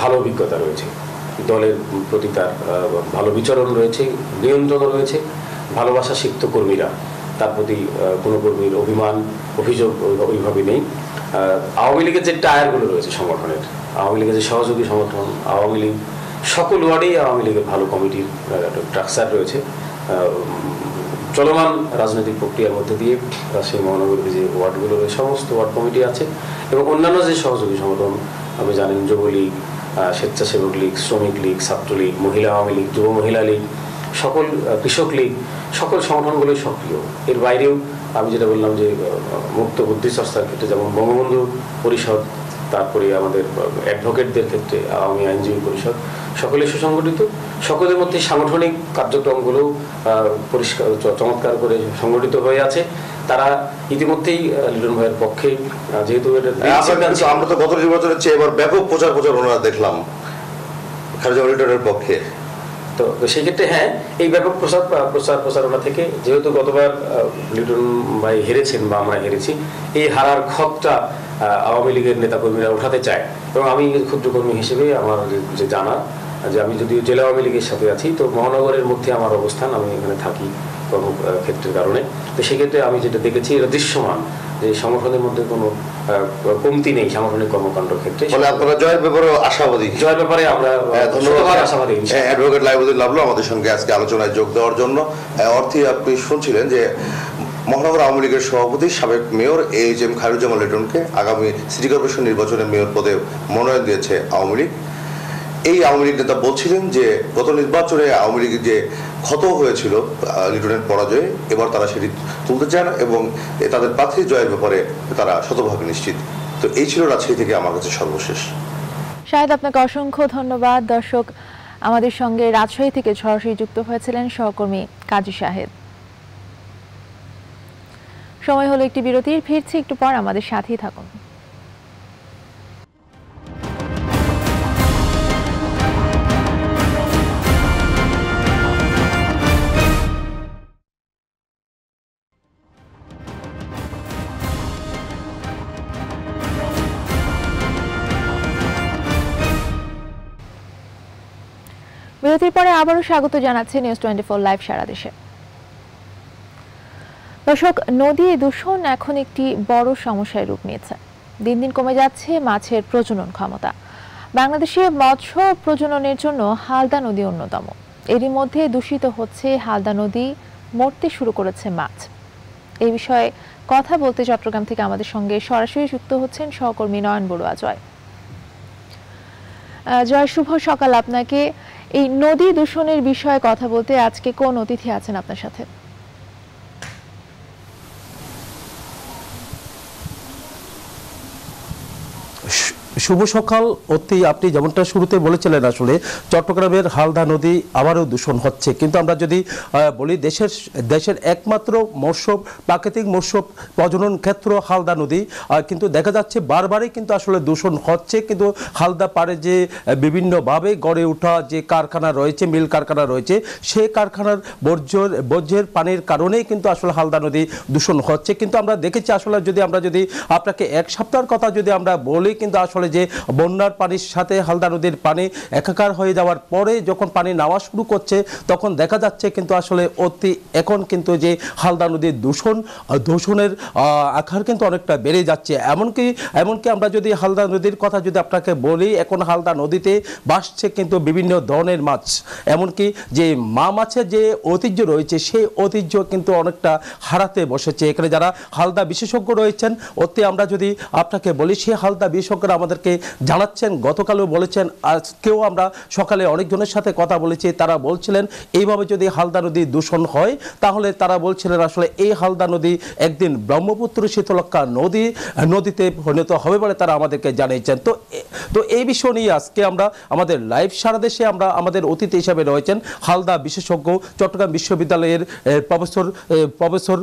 ভালো অভিজ্ঞতা রয়েছে। দলের প্রতি তার ভালো বিচরণ রয়েছে নিয়ন্ত্রণ রয়েছে। ভালোবাসা সিক্ত কর্মীরা, তার প্রতি কোনো কর্মীর অভিমান, অভিযোগ ওই- ওইভাবে নেই। আওয়ামী লীগের যে টায়ারগুলো রয়েছে সংগঠনের, আওয়ামী লীগের যে সহযোগী সংগঠন, আওয়ামী লীগ, সকল ওয়ার্ডেই আওয়ামী লীগের ভালো কমিটির স্ট্রাকচার রয়েছে। চলমান রাজনৈতিক প্রক্রিয়ার মধ্যে দিয়ে রাজশাহী মহানগরীর যে ওয়ার্ডগুলো রয়েছে, সমস্ত ওয়ার্ড কমিটি আছে এবং অন্যান্য যে সহযোগী সংগঠন আপনি জানেন যুবলীগ স্বেচ্ছাসেবক লীগ, শ্রমিক লীগ, ছাত্রলীগ, মহিলা আওয়ামী লীগ, যুব মহিলা লীগ, সকল কৃষক লীগ সকল সংগঠনগুলোই সক্রিয়। এর বাইরেও আমি যেটা বললাম যে মুক্ত বুদ্ধি চর্চার ক্ষেত্রে যেমন বঙ্গবন্ধু পরিষদ তারপরে আমাদের অ্যাডভোকেটদের ক্ষেত্রে আওয়ামী আইনজীবী পরিষদ সকলে সুসংগঠিত। সকলের মধ্যে সাংগঠনিক কার্যক্রমগুলো পরিষ্কার চমৎকার করে সংগঠিত হয়ে আছে। তারা ইতিমধ্যেই লিটন ভাইয়ের পক্ষে যেহেতু আমরা তো গত নির্বাচনের চেয়ে এবার ব্যাপক প্রচার প্রচার প্রচারণা দেখলাম। খালেদা লিটনের পক্ষে। তো সেক্ষেত্রে হ্যাঁ এই ব্যাপক প্রচার প্রচার প্রচারণা থেকে যেহেতু গতবার লিটন ভাই হেরেছেন বা আমরা হেরেছি, এই হারার ক্ষতটা আওয়ামী লীগের নেতাকর্মীরা উঠাতে চায়। এবং আমি ক্ষুদ্রকর্মী হিসেবে আমার যে জানা, যে আমি যদিও জেলা আওয়ামী লীগের সাথে আছি, তো মহানগরের মধ্যে আমার অবস্থান, আমি এখানে থাকি কর্মক্ষেত্রের কারণে। তো সেক্ষেত্রে আমি যেটা দেখেছি এটা দৃশ্যমান। যে সংগঠনের মধ্যে কোনো কমতি নেই সাংগঠনিক ক্ষেত্রে। ফলে আপনারা জয়ের ব্যাপারে আশাবাদী। জয়ের ব্যাপারে আমরা ধন্যবাদ। আশাবাদী। অ্যাডভোকেট লাইবুদ্দিন লাভলু আমাদের সঙ্গে আজকে আলোচনায় যোগ দেওয়ার জন্য। অর্থে আপনি শুনছিলেন যে মহানগর আওয়ামী লীগের সভাপতি সাবেক মেয়র এইচ এম খায়রুজ্জামান লিটনকে আগামী সিটি কর্পোরেশন নির্বাচনে মেয়র পদে মনোনয়ন দিয়েছে আওয়ামী লীগ। এই আওয়ামী লীগ নেতা বলছিলেন যে, গত নির্বাচনে আওয়ামী লীগের যে ক্ষত হয়েছিল লিটনের পরাজয়ে, এবার তারা সেটি তুলতে চান এবং তাদের প্রার্থী জয়ের ব্যাপারে তারা শতভাবে নিশ্চিত। তো এই ছিল রাজশাহী থেকে আমার কাছে সর্বশেষ। শাহেদ, আপনাকে অসংখ্য ধন্যবাদ। দর্শক, আমাদের সঙ্গে রাজশাহী থেকে সরাসরি যুক্ত হয়েছিলেন সহকর্মী কাজী শাহেদ। সময় হলো একটি বিরতির, ফিরছি একটু পর আমাদের সাথেই থাকুন। বিরতির পরে আবারও স্বাগত জানাচ্ছি নিউজ টোয়েন্টি ফোর লাইভ সারা দেশে। দর্শক, নদী দূষণ এখন একটি বড় সমস্যায় রূপ নিয়েছে। দিন দিন কমে যাচ্ছে মাছের প্রজনন ক্ষমতা। বাংলাদেশে মৎস্য প্রজননের জন্য হালদা নদী অন্যতম। এরই মধ্যে দূষিত হচ্ছে হালদা নদী, মরতে শুরু করেছে মাছ। এই বিষয়ে কথা বলতে চট্টগ্রাম থেকে আমাদের সঙ্গে সরাসরি যুক্ত হচ্ছেন সহকর্মী নয়ন বড়ুয়া জয়। জয়, শুভ সকাল আপনাকে। এই নদী দূষণের বিষয়ে কথা বলতে আজকে কোন অতিথি আছেন আপনার সাথে? শুভ সকাল। অতি, আপনি যেমনটা শুরুতে বলেছিলেন আসলে, চট্টগ্রামের হালদা নদী আবারও দূষণ হচ্ছে। কিন্তু আমরা যদি বলি দেশের দেশের একমাত্র মৎস্য, প্রাকৃতিক মৎস্য প্রজনন ক্ষেত্র হালদা নদী কিন্তু দেখা যাচ্ছে বারবারই কিন্তু আসলে দূষণ হচ্ছে। কিন্তু হালদা পারে যে বিভিন্নভাবে গড়ে ওঠা যে কারখানা রয়েছে, মিল কারখানা রয়েছে সেই কারখানার বর্জ্যের বর্জ্যের পানির কারণেই কিন্তু আসলে হালদা নদী দূষণ হচ্ছে। কিন্তু আমরা দেখেছি আসলে যদি, আমরা যদি আপনাকে এক সপ্তাহের কথা যদি আমরা বলি, কিন্তু আসলে যে বন্যার পানির সাথে হালদা নদীর পানি একাকার হয়ে যাওয়ার পরে যখন পানি নামা শুরু করছে, তখন দেখা যাচ্ছে কিন্তু আসলে অতি এখন কিন্তু যে হালদা নদীর দূষণ দূষণের আকার কিন্তু অনেকটা বেড়ে যাচ্ছে। এমনকি এমনকি আমরা যদি হালদা নদীর কথা যদি আপনাকে বলি, এখন হালদা নদীতে বাসছে কিন্তু বিভিন্ন ধরনের মাছ। এমনকি যে মা মাছের যে ঐতিহ্য রয়েছে, সেই ঐতিহ্য কিন্তু অনেকটা হারাতে বসেছে। এখানে যারা হালদা বিশেষজ্ঞ রয়েছেন, অতি আমরা যদি আপনাকে বলি সেই হালদা বিশেষজ্ঞরা আমাদেরকে জানাচ্ছেন, গতকালও বলেছেন, আজকেও আমরা সকালে অনেকজনের সাথে কথা বলেছি, তারা বলছিলেন, এইভাবে যদি হালদা নদী দূষণ হয়, তাহলে তারা বলছিলেন আসলে এই হালদা নদী একদিন ব্রহ্মপুত্র শীতলক্ষা নদী, নদীতে পরিণত হবে বলে তারা আমাদেরকে জানিয়েছেন। তো তো এই বিষয় নিয়ে আজকে আমরা আমাদের লাইভ সারা দেশে আমরা আমাদের অতিথি হিসাবে রয়েছেন হালদা বিশেষজ্ঞ, চট্টগ্রাম বিশ্ববিদ্যালয়ের professor professor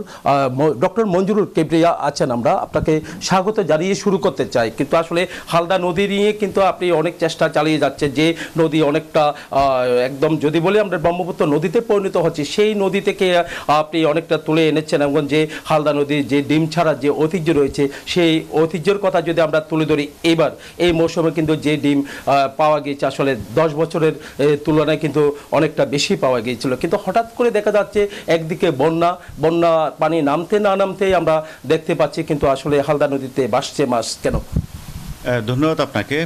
doctor Manjurul Kebria আছেন। আমরা আপনাকে স্বাগত জানিয়ে শুরু করতে চাই, কিন্তু আসলে হালদা নদী নিয়ে কিন্তু আপনি অনেক চেষ্টা চালিয়ে যাচ্ছেন যে নদী অনেকটা একদম যদি বলি আমরা ব্রহ্মপুত্র নদীতে পরিণত হচ্ছে, সেই নদী থেকে আপনি অনেকটা তুলে এনেছেন এবং যে হালদা নদীর যে ডিম ছাড়া যে ঐতিহ্য রয়েছে, সেই ঐতিহ্যের কথা যদি আমরা তুলে ধরি, এবার এই মৌসুমে কিন্তু যে ডিম পাওয়া গিয়েছে, আসলে দশ বছরের তুলনায় কিন্তু অনেকটা বেশি পাওয়া গিয়েছিল। কিন্তু হঠাৎ করে দেখা যাচ্ছে একদিকে বন্যা বন্যা পানি নামতে না নামতেই আমরা দেখতে পাচ্ছি, কিন্তু আসলে হালদা নদীতে বাসছে মাছ কেন? ধন্যবাদ আপনাকে।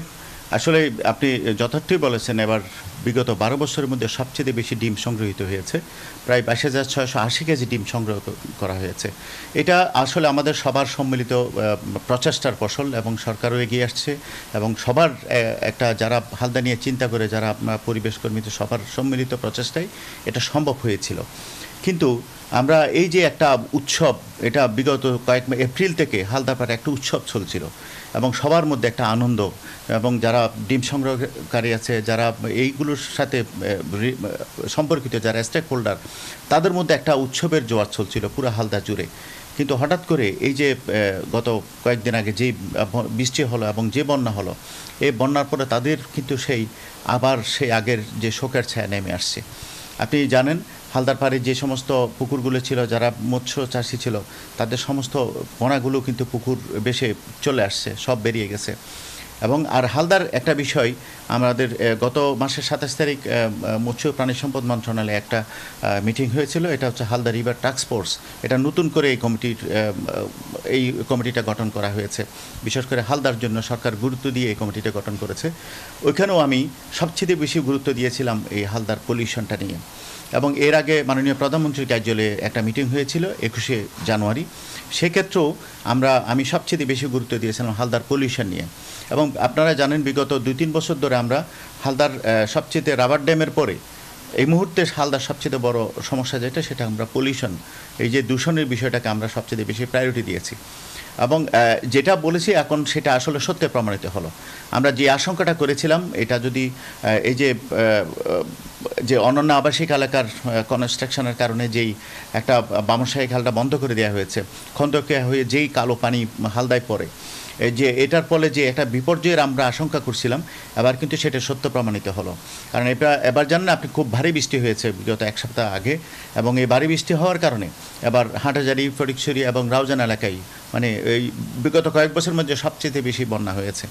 আসলে আপনি যথার্থই বলেছেন, এবার বিগত বারো বছরের মধ্যে সবচেয়ে বেশি ডিম সংগ্রহিত হয়েছে। প্রায় বাইশ হাজার ছয়শো আশি কেজি ডিম সংগ্রহ করা হয়েছে। এটা আসলে আমাদের সবার সম্মিলিত প্রচেষ্টার ফসল এবং সরকারও এগিয়ে আসছে এবং সবার একটা যারা হালদা নিয়ে চিন্তা করে, যারা পরিবেশ কর্মীতে সবার সম্মিলিত প্রচেষ্টায় এটা সম্ভব হয়েছিল। কিন্তু আমরা এই যে একটা উৎসব, এটা বিগত কয়েক এপ্রিল থেকে হালদাপাড়ে একটা উৎসব চলছিল এবং সবার মধ্যে একটা আনন্দ এবং যারা ডিম সংগ্রহকারী আছে, যারা এইগুলোর সাথে সম্পর্কিত যারা স্টেক হোল্ডার, তাদের মধ্যে একটা উৎসবের জোয়ার চলছিল পুরো হালদা জুড়ে। কিন্তু হঠাৎ করে এই যে গত কয়েকদিন আগে ব- বৃষ্টি হলো এবং যে বন্যা হলো, এই বন্যার পরে তাদের কিন্তু সেই আবার সেই আগের যে শোকের ছায়া নেমে আসছে। আপনি জানেন হালদার পাড়ে যে সমস্ত পুকুরগুলো ছিল, যারা মৎস্য চাষি ছিল, তাদের সমস্ত পোনাগুলো কিন্তু পুকুর বেশে চলে আসছে, সব বেরিয়ে গেছে। এবং আর হালদার, একটা বিষয় আমাদের গত মাসের সাতাশ তারিখ মৎস্য প্রাণী সম্পদ মন্ত্রণালয়ে একটা মিটিং হয়েছিল। এটা হচ্ছে হালদা রিভার টাস্ক ফোর্স। এটা নতুন করে এই কমিটির এই কমিটিটা গঠন করা হয়েছে। বিশেষ করে হালদার জন্য সরকার গুরুত্ব দিয়ে এই কমিটিটা গঠন করেছে। ওইখানেও আমি সবচেয়ে বেশি গুরুত্ব দিয়েছিলাম এই হালদার পলিউশনটা নিয়ে। এবং এর আগে মাননীয় প্রধানমন্ত্রীর কার্যালয়ে একটা মিটিং হয়েছিল একুশে জানুয়ারি। সেক্ষেত্রেও আমরা, আমি সবচেয়ে বেশি গুরুত্ব দিয়েছিলাম হালদার পলিউশন নিয়ে। এবং আপনারা জানেন, বিগত দুই তিন বছর ধরে আমরা হালদার সবচেয়ে রাবার ড্যামের পরে, এই মুহূর্তে হালদার সবচেয়ে বড় সমস্যা যেটা, সেটা আমরা পলিউশন এই যে দূষণের বিষয়টাকে আমরা সবচেয়ে বেশি প্রায়োরিটি দিয়েছি। এবং যেটা বলেছি এখন সেটা আসলে সত্যি প্রমাণিত হলো। আমরা যে আশঙ্কাটা করেছিলাম, এটা যদি এই যে যে অনন্য আবাসিক এলাকার কনস্ট্রাকশনের কারণে যেই একটা বামশাহী খালটা বন্ধ করে দেওয়া হয়েছে খন্দকে হয়ে যেই কালো পানি হালদায় পড়ে যে এটার ফলে যে একটা বিপর্যয়ের আমরা আশঙ্কা করছিলাম, এবার কিন্তু সেটা সত্য প্রমাণিত হলো। কারণ এটা এবার জানেন আপনি, খুব ভারী বৃষ্টি হয়েছে বিগত এক সপ্তাহ আগে, এবং এই ভারী বৃষ্টি হওয়ার কারণে এবার হাঁটাজারি ফটিকছড়ি এবং রাউজান এলাকায় মানে এই বিগত কয়েক বছরের মধ্যে সবচেয়ে বেশি বন্যা হয়েছে।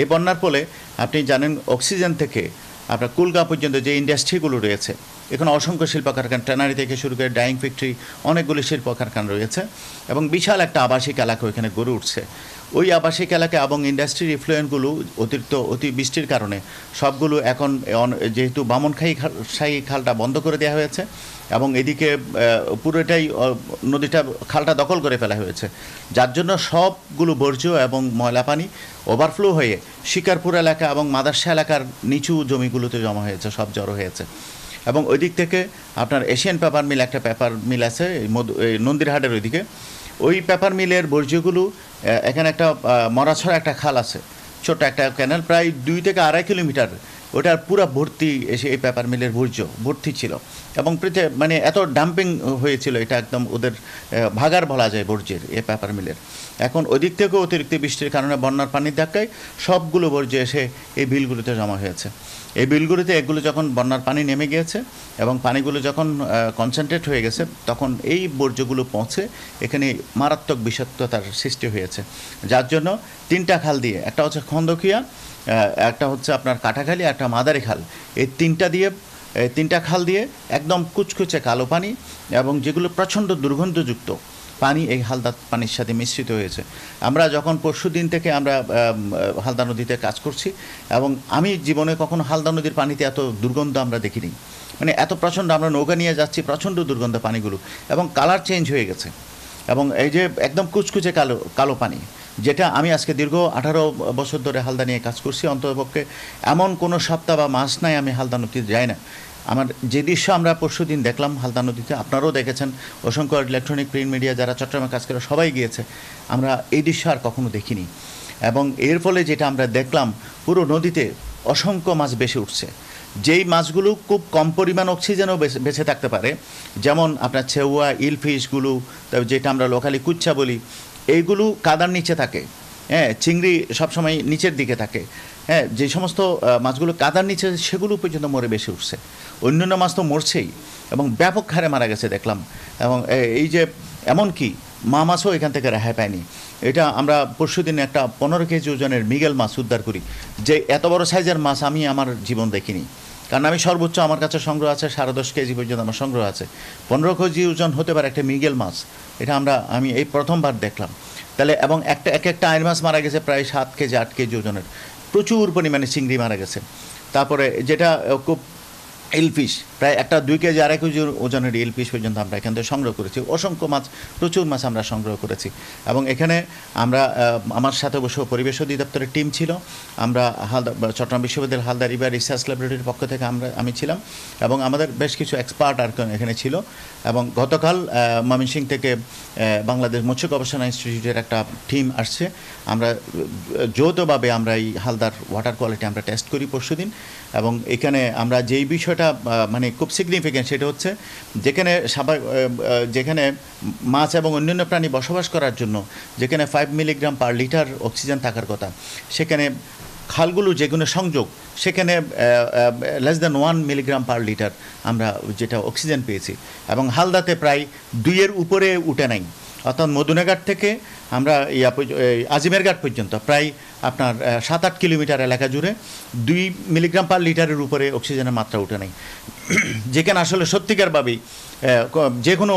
এই বন্যার ফলে আপনি জানেন, অক্সিজেন থেকে আপনার কুলগা পর্যন্ত যে ইন্ডাস্ট্রিগুলো রয়েছে, এখানে অসংখ্য শিল্প কারখানা ট্যানারি থেকে শুরু করে ডাইং ফ্যাক্টরি, অনেকগুলি শিল্প কারখানা রয়েছে এবং বিশাল একটা আবাসিক এলাকা ওইখানে গড়ে উঠছে। ওই আবাসিক এলাকা এবং ইন্ডাস্ট্রির ইফ্লুয়েন্টগুলো অতিরিক্ত অতি বৃষ্টির কারণে সবগুলো এখন যেহেতু বামনখাই সাই খালটা বন্ধ করে দেওয়া হয়েছে এবং এদিকে পুরোটাই নদীটা, খালটা দখল করে ফেলা হয়েছে। যার জন্য সবগুলো বর্জ্য এবং ময়লা পানি ওভারফ্লো হয়ে শিকারপুর এলাকা এবং মাদার্সা এলাকার নিচু জমিগুলোতে জমা হয়েছে, সব জড়ো হয়েছে। এবং ওই দিক থেকে আপনার এশিয়ান পেপার মিল একটা পেপার মিল আছে নন্দিরহাটের ওইদিকে। ওই পেপার মিলের বর্জ্যগুলো এখানে একটা মরাছড়া একটা খাল আছে ছোট একটা ক্যানেল প্রায় দুই থেকে আড়াই কিলোমিটার। ওটার পুরো ভর্তি এসে এই পেপার মিলের বর্জ্য, ভর্তি ছিল। এবং পৃথে- মানে এত ডাম্পিং হয়েছিল, এটা একদম ওদের ভাগার বলা যায় বর্জ্যের, এ পেপার মিলের এখন ওদিক থেকেও অতিরিক্ত বৃষ্টির কারণে বন্যার পানির ধাক্কায় সবগুলো বর্জ্য এসে এই বিলগুলোতে জমা হয়েছে। এই বিলগুলিতে এগুলো যখন বন্যার পানি নেমে গিয়েছে এবং পানিগুলো যখন কনসেন্ট্রেট হয়ে গেছে, তখন এই বর্জ্যগুলো পৌঁছে এখানে মারাত্মক বিষাক্ততার সৃষ্টি হয়েছে। যার জন্য তিনটা খাল দিয়ে, একটা হচ্ছে খন্দকিয়া একটা হচ্ছে আপনার কাটাখালি একটা মাদারি খাল এই তিনটা দিয়ে এই তিনটা খাল দিয়ে একদম কুচকুচে কালো পানি এবং যেগুলো প্রচণ্ড দুর্গন্ধযুক্ত পানি, এই হালদা পানির সাথে মিশ্রিত হয়েছে। আমরা যখন পরশু দিন থেকে আমরা হালদা নদীতে কাজ করছি এবং আমি জীবনে কখনো হালদা নদীর পানিতে এত দুর্গন্ধ আমরা দেখিনি। মানে এত প্রচণ্ড আমরা নৌকা নিয়ে যাচ্ছি, প্রচণ্ড দুর্গন্ধ পানিগুলো এবং কালার চেঞ্জ হয়ে গেছে। এবং এই যে একদম কুচকুচে কালো কালো পানি যেটা আমি আজকে দীর্ঘ আঠারো বছর ধরে হালদা নিয়ে কাজ করছি, অন্ততপক্ষে এমন কোনো সপ্তাহ বা মাস নাই আমি হালদা নদীতে যাই না। আমার যে দৃশ্য আমরা পরশু দিন দেখলাম হালদা নদীতে, আপনারাও দেখেছেন, অসংখ্য ইলেকট্রনিক প্রিন্ট মিডিয়া যারা চট্টগ্রামে কাজ করে সবাই গিয়েছে, আমরা এই দৃশ্য আর কখনো দেখিনি। এবং এর ফলে যেটা আমরা দেখলাম, পুরো নদীতে অসংখ্য মাছ বেশি উঠছে। যেই মাছগুলো খুব কম পরিমাণ অক্সিজেনও বেঁচে- থাকতে পারে, যেমন আপনার ছেউয়া ইলফিশগুলো যেটা আমরা লোকালি কুচ্ছা বলি এইগুলো কাদার নিচে থাকে। হ্যাঁ চিংড়ি সবসময় নিচের দিকে থাকে। হ্যাঁ যে সমস্ত মাছগুলো কাদার নিচে সেগুলো পর্যন্ত মরে বেশি উঠছে। অন্যান্য মাছ তো মরছেই এবং ব্যাপক হারে মারা গেছে দেখলাম। এবং এই যে এমনকি মা মাছও এখান থেকে রেহাই পায়নি। এটা আমরা পরশু দিনে একটা পনেরো কেজি ওজনের মিগেল মাছ উদ্ধার করি। যে এত বড় সাইজের মাছ আমি আমার জীবন দেখিনি। কারণ আমি সর্বোচ্চ আমার কাছে সংগ্রহ আছে, সাড়ে দশ কেজি পর্যন্ত আমার সংগ্রহ আছে। পনেরো কেজি ওজন হতে পারে একটা মিগেল মাছ। এটা আমরা, আমি এই প্রথমবার দেখলাম। তাহলে, এবং একটা, এক একটা আইন মাছ মারা গেছে প্রায় সাত কেজি, আট কেজি ওজনের। প্রচুর পরিমাণে চিংড়ি মারা গেছে। তারপরে যেটা খুব এলফিশ প্রায় একটা দুই কেজি আড়াই কেজি ওজনের এলফিশ পর্যন্ত আমরা এখান থেকে সংগ্রহ করেছি। অসংখ্য মাছ প্রচুর মাছ আমরা সংগ্রহ করেছি। এবং এখানে আমরা আমার সাথে অবশ্য পরিবেশ অধিদপ্তরের টিম ছিল। আমরা হালদা চট্টগ্রাম বিশ্ববিদ্যালয়ের হালদা রিভার রিসার্চ ল্যাবরেটরির পক্ষ থেকে আমরা আমি ছিলাম। এবং আমাদের বেশ কিছু এক্সপার্ট আর এখানে ছিল। এবং গতকাল আহ, ময়মনসিংহ থেকে বাংলাদেশ মৎস্য গবেষণা ইনস্টিটিউটের একটা টিম আসছে। আমরা যৌথভাবে আমরা এই হালদার ওয়াটার কোয়ালিটি আমরা টেস্ট করি পরশুদিন। এবং এখানে আমরা যেই বিষয়টা আহ, মানে খুব সিগনিফিক্যান্ট সেটা হচ্ছে যেখানে স্বাভাবিক যেখানে মাছ এবং অন্যান্য প্রাণী বসবাস করার জন্য যেখানে five milligram per litre oxygen থাকার কথা, সেখানে খালগুলো যেগুলো সংযোগ, সেখানে less than one milligram per litre আমরা যেটা অক্সিজেন পেয়েছি এবং হালদাতে প্রায় দুইয়ের উপরে উঠে নাই। অর্থাৎ মদুনাঘাট থেকে আমরা ইয়া আজিমের ঘাট পর্যন্ত, প্রায় আপনার সাত আট কিলোমিটার এলাকা জুড়ে দুই মিলিগ্রাম পার লিটারের উপরে অক্সিজেনের মাত্রা উঠে নাই। যেখানে আসলে সত্যিকারভাবেই যে কোনো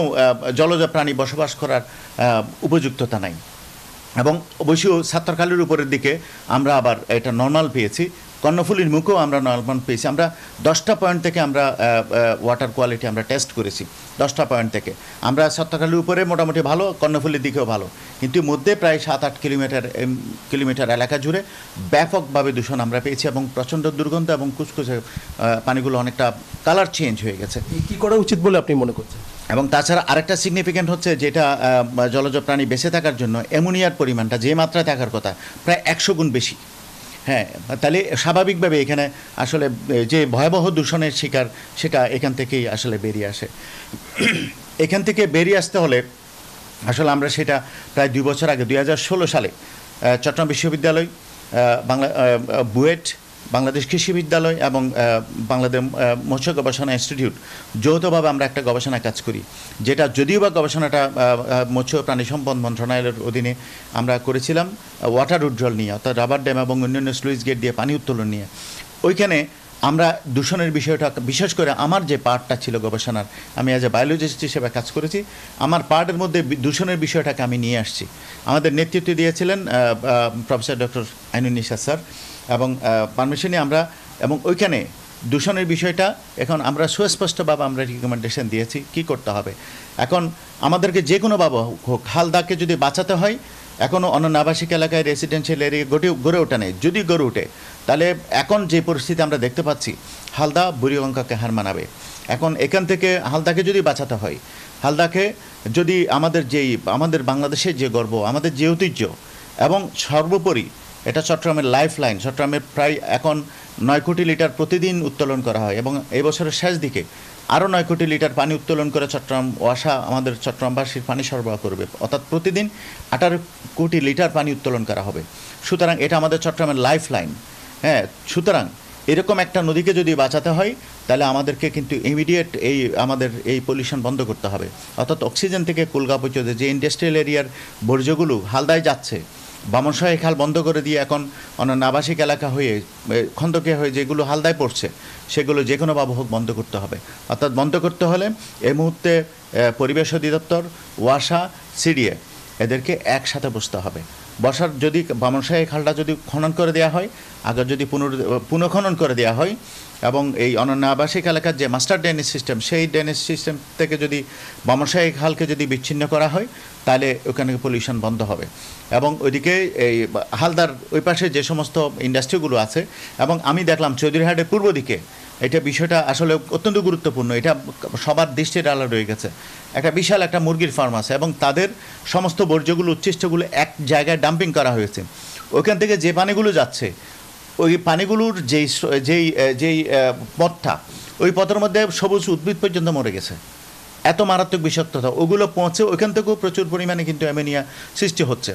জলজ প্রাণী বসবাস করার উপযুক্ততা নাই। এবং অবশ্যই সাত্তারখালির উপরের দিকে আমরা আবার এটা নর্মাল পেয়েছি। কর্ণফুলির মুখেও আমরা নর্মাল পেয়েছি। আমরা দশটা পয়েন্ট থেকে আমরা ওয়াটার কোয়ালিটি আমরা টেস্ট করেছি দশটা পয়েন্ট থেকে। আমরা সাত্তারখালির উপরে মোটামুটি ভালো কর্ণফুলির দিকেও ভালো। কিন্তু মধ্যে প্রায় সাত আট কিলোমিটার কিলোমিটার এলাকা জুড়ে ব্যাপকভাবে দূষণ আমরা পেয়েছি এবং প্রচণ্ড দুর্গন্ধ এবং কুচকুচে পানিগুলো অনেকটা কালার চেঞ্জ হয়ে গেছে। কি করা উচিত বলে আপনি মনে করছেন? এবং তাছাড়া আরেকটা সিগনিফিক্যান্ট হচ্ছে যেটা জলজ প্রাণী বেঁচে থাকার জন্য অ্যামোনিয়ার পরিমাণটা যে মাত্রায় থাকার কথা প্রায় একশো গুণ বেশি। হ্যাঁ তাহলে স্বাভাবিকভাবে এখানে আসলে যে ভয়াবহ দূষণের শিকার, সেটা এখান থেকেই আসলে বেরিয়ে আসে। এখান থেকে বেরিয়ে আসতে হলে আসলে আমরা সেটা প্রায় দুই বছর আগে দু হাজার ষোলো সালে চট্টগ্রাম বিশ্ববিদ্যালয় বাংলা বুয়েট বাংলাদেশ কৃষি বিদ্যালয় এবং বাংলাদেশ মৎস্য গবেষণা ইনস্টিটিউট যৌথভাবে আমরা একটা গবেষণা কাজ করি, যেটা যদিও বা গবেষণাটা মৎস্য প্রাণী সম্পদ মন্ত্রণালয়ের অধীনে আমরা করেছিলাম ওয়াটার উজ্জ্বল নিয়ে, অর্থাৎ রাবার ড্যাম এবং অন্যান্য স্লুইস গেট দিয়ে পানি উত্তোলন নিয়ে। ওইখানে আমরা দূষণের বিষয়টা, বিশেষ করে আমার যে পার্টটা ছিল গবেষণার, আমি অ্যাজ এ বায়োলজিস্ট হিসেবে কাজ করেছি, আমার পার্টের মধ্যে দূষণের বিষয়টাকে আমি নিয়ে আসছি। আমাদের নেতৃত্ব দিয়েছিলেন প্রফেসর ডক্টর আইনুন্নিসা স্যার। এবং পারমিশনে আমরা, এবং ওইখানে দূষণের বিষয়টা এখন আমরা সুস্পষ্টভাবে আমরা রিকমেন্ডেশন দিয়েছি, কি করতে হবে। এখন আমাদেরকে যে কোনোভাবে হোক, হালদাকে যদি বাঁচাতে হয় এখনও অননাবাসিক এলাকায় রেসিডেন্সিয়াল এরিয়া গড়ে গড়ে ওঠা নেই। যদি গড়ে ওঠে, তাহলে এখন যে পরিস্থিতি আমরা দেখতে পাচ্ছি, হালদা বুড়িগঙ্গাকে হার মানাবে। এখন এখান থেকে হালদাকে যদি বাঁচাতে হয়, হালদাকে যদি আমাদের যেই, আমাদের বাংলাদেশের যে গর্ব, আমাদের যে ঐতিহ্য, এবং সর্বোপরি এটা চট্টগ্রামের লাইফ লাইন চট্টগ্রামের প্রায় এখন নয় কোটি লিটার প্রতিদিন উত্তোলন করা হয় এবং এই বছরের শেষ দিকে আরও নয় কোটি লিটার পানি উত্তোলন করে চট্টগ্রাম ওয়াসা আমাদের চট্টগ্রামবাসীর পানি সরবরাহ করবে। অর্থাৎ প্রতিদিন আঠারো কোটি লিটার পানি উত্তোলন করা হবে। সুতরাং এটা আমাদের চট্টগ্রামের লাইফ লাইন হ্যাঁ সুতরাং এরকম একটা নদীকে যদি বাঁচাতে হয়, তাহলে আমাদেরকে কিন্তু ইমিডিয়েট এই আমাদের এই পলিউশন বন্ধ করতে হবে। অর্থাৎ অক্সিজেন থেকে কুলগা পর্যন্ত যে ইন্ডাস্ট্রিয়াল এরিয়ার বর্জ্যগুলো হালদায় যাচ্ছে বামনশাহী খাল বন্ধ করে দিয়ে এখন অন্যান্য আবাসিক এলাকা হয়ে খন্দকে হয়ে যেগুলো হালদায় পড়ছে, সেগুলো যে কোনোভাবে হোক বন্ধ করতে হবে। অর্থাৎ বন্ধ করতে হলে এই মুহূর্তে পরিবেশ অধিদপ্তর, ওয়াসা, সিডিএ এদেরকে একসাথে বসতে হবে। বসার যদি বামনশাহী খালটা যদি খনন করে দেওয়া হয় আগে যদি পুনর পুনঃখনন করে দেওয়া হয়, এবং এই অনন্য আবাসিক এলাকার যে মাস্টার ড্রেনেজ সিস্টেম, সেই ড্রেনেজ সিস্টেম থেকে যদি বামনশাহী খালকে যদি বিচ্ছিন্ন করা হয়, তাহলে ওখানে পলিউশন বন্ধ হবে। এবং ওইদিকে এই হালদার ওই পাশে যে সমস্ত ইন্ডাস্ট্রিগুলো আছে, এবং আমি দেখলাম চৌধুরীহাটের পূর্ব দিকে এটা বিষয়টা আসলে অত্যন্ত গুরুত্বপূর্ণ। এটা সবার দৃষ্টির আলো রয়ে গেছে। একটা বিশাল একটা মুরগির ফার্ম আছে এবং তাদের সমস্ত বর্জ্যগুলো, উচ্ছিষ্টগুলো এক জায়গায় ডাম্পিং করা হয়েছে। ওইখান থেকে যে পানিগুলো যাচ্ছে, ওই পানিগুলোর যেই যেই যেই পথটা, ওই পথের মধ্যে সবুজ উদ্ভিদ পর্যন্ত মরে গেছে। এত মারাত্মক বিষাক্ততা, ওগুলো পৌঁছে ওইখান থেকেও প্রচুর পরিমাণে কিন্তু অ্যামোনিয়া সৃষ্টি হচ্ছে।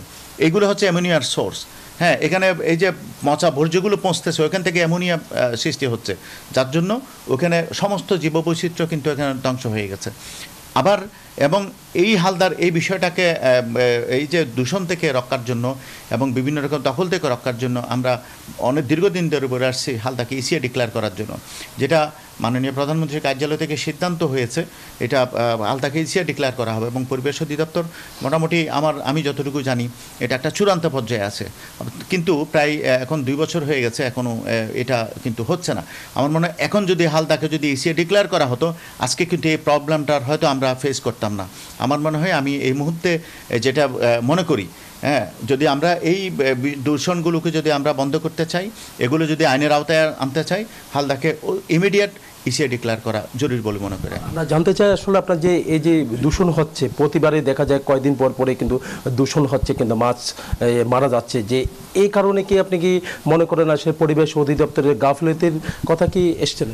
এগুলো হচ্ছে অ্যামোনিয়ার সোর্স হ্যাঁ এখানে এই যে মচা বর্জ্যগুলো পৌঁছতেছে ওখান থেকে অ্যামোনিয়া সৃষ্টি হচ্ছে। যার জন্য ওখানে সমস্ত জীববৈচিত্র্য কিন্তু এখানে ধ্বংস হয়ে গেছে। আবার এবং এই হালদার এই বিষয়টাকে এই যে দূষণ থেকে রক্ষার জন্য এবং বিভিন্ন রকম দখল থেকে রক্ষার জন্য আমরা অনেক দীর্ঘদিন ধরে বলে আসছি হালদাকে ইসিএ ডিক্লেয়ার করার জন্য। যেটা মাননীয় প্রধানমন্ত্রীর কার্যালয় থেকে সিদ্ধান্ত হয়েছে এটা আহ, হালদাকে ইসিএ ডিক্লেয়ার করা হবে এবং পরিবেশ অধিদপ্তর মোটামুটি আমার আমি যতটুকু জানি এটা একটা চূড়ান্ত পর্যায়ে আছে। কিন্তু প্রায় এখন দুই বছর হয়ে গেছে এখনও এটা কিন্তু হচ্ছে না। আমার মনে হয় এখন যদি হালদাকে যদি ইসিএ ডিক্লেয়ার করা হতো আজকে কিন্তু এই প্রবলেমটার হয়তো আমরা ফেস করতাম। না। আমার মনে হয় আমি এই মুহূর্তে যেটা মনে করি হ্যাঁ যদি আমরা এই দূষণগুলোকে যদি আমরা বন্ধ করতে চাই এগুলো যদি আইনের আওতায় আনতে চাই হালদাকে ইমিডিয়েট ইসিএ ডিক্লেয়ার করা জরুরি বলে মনে করে আমরা জানতে চাই আসলে আপনার যে এই যে দূষণ হচ্ছে প্রতিবারে দেখা যায় কয়দিন পর পরে কিন্তু দূষণ হচ্ছে কিন্তু মাছ মারা যাচ্ছে যে এই কারণে কি আপনি কি মনে করেন আসলে পরিবেশ অধিদপ্তরের গাফলতির কথা কি এসছেন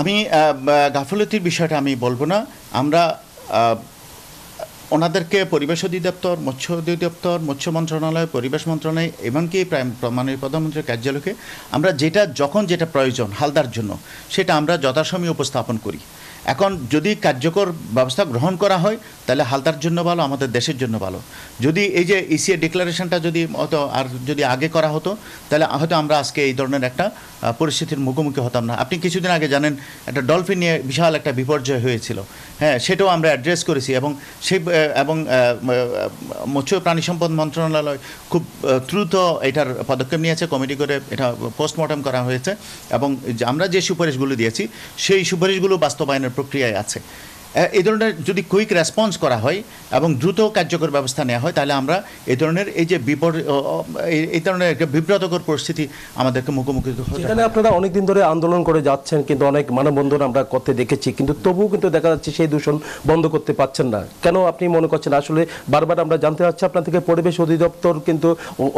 আমি গাফলতির বিষয়টা আমি বলব না। আমরা ওনাদেরকে পরিবেশ অধিদপ্তর, মৎস্য অধিদপ্তর, মৎস্য মন্ত্রণালয়, পরিবেশ মন্ত্রণালয় এমনকি প্রায় মাননীয় প্রধানমন্ত্রীর কার্যালয়কে আমরা যেটা, যখন যেটা প্রয়োজন, হালদার জন্য, সেটা আমরা যথাসময়ে উপস্থাপন করি। এখন যদি কার্যকর ব্যবস্থা গ্রহণ করা হয়, তাহলে হালদার জন্য ভালো, আমাদের দেশের জন্য ভালো। যদি এই যে ইসিএ ডিক্লারেশনটা যদি হয়তো আর যদি আগে করা হতো, তাহলে হয়তো আমরা আজকে এই ধরনের একটা পরিস্থিতির মুখোমুখি হতাম না। আপনি কিছুদিন আগে জানেন, একটা ডলফিন নিয়ে বিশাল একটা বিপর্যয় হয়েছিল। হ্যাঁ সেটাও আমরা অ্যাড্রেস করেছি এবং সেই এবং মৎস্য প্রাণী সম্পদ মন্ত্রণালয় খুব দ্রুত এটার পদক্ষেপ নিয়েছে, কমিটি করে এটা পোস্টমর্টম করা হয়েছে এবং আমরা যে সুপারিশগুলো দিয়েছি, সেই সুপারিশগুলো বাস্তবায়নের প্রক্রিয়ায় আছে। এই ধরনের যদি কুইক রেসপন্স করা হয় এবং দ্রুত কার্যকর ব্যবস্থা নেওয়া হয় তাহলে আমরা এই ধরনের এই যে বিপর ও- এই- ধরনের একটা বিব্রতকর পরিস্থিতি আমাদেরকে মুখোমুখি। এখানে আপনারা অনেকদিন ধরে আন্দোলন করে যাচ্ছেন কিন্তু অনেক মানববন্ধন আমরা করতে দেখেছি কিন্তু তবুও কিন্তু দেখা যাচ্ছে সেই দূষণ বন্ধ করতে পারছেন না। কেন আপনি মনে করছেন আসলে বারবার আমরা জানতে চাচ্ছি আপনার থেকে পরিবেশ অধিদপ্তর কিন্তু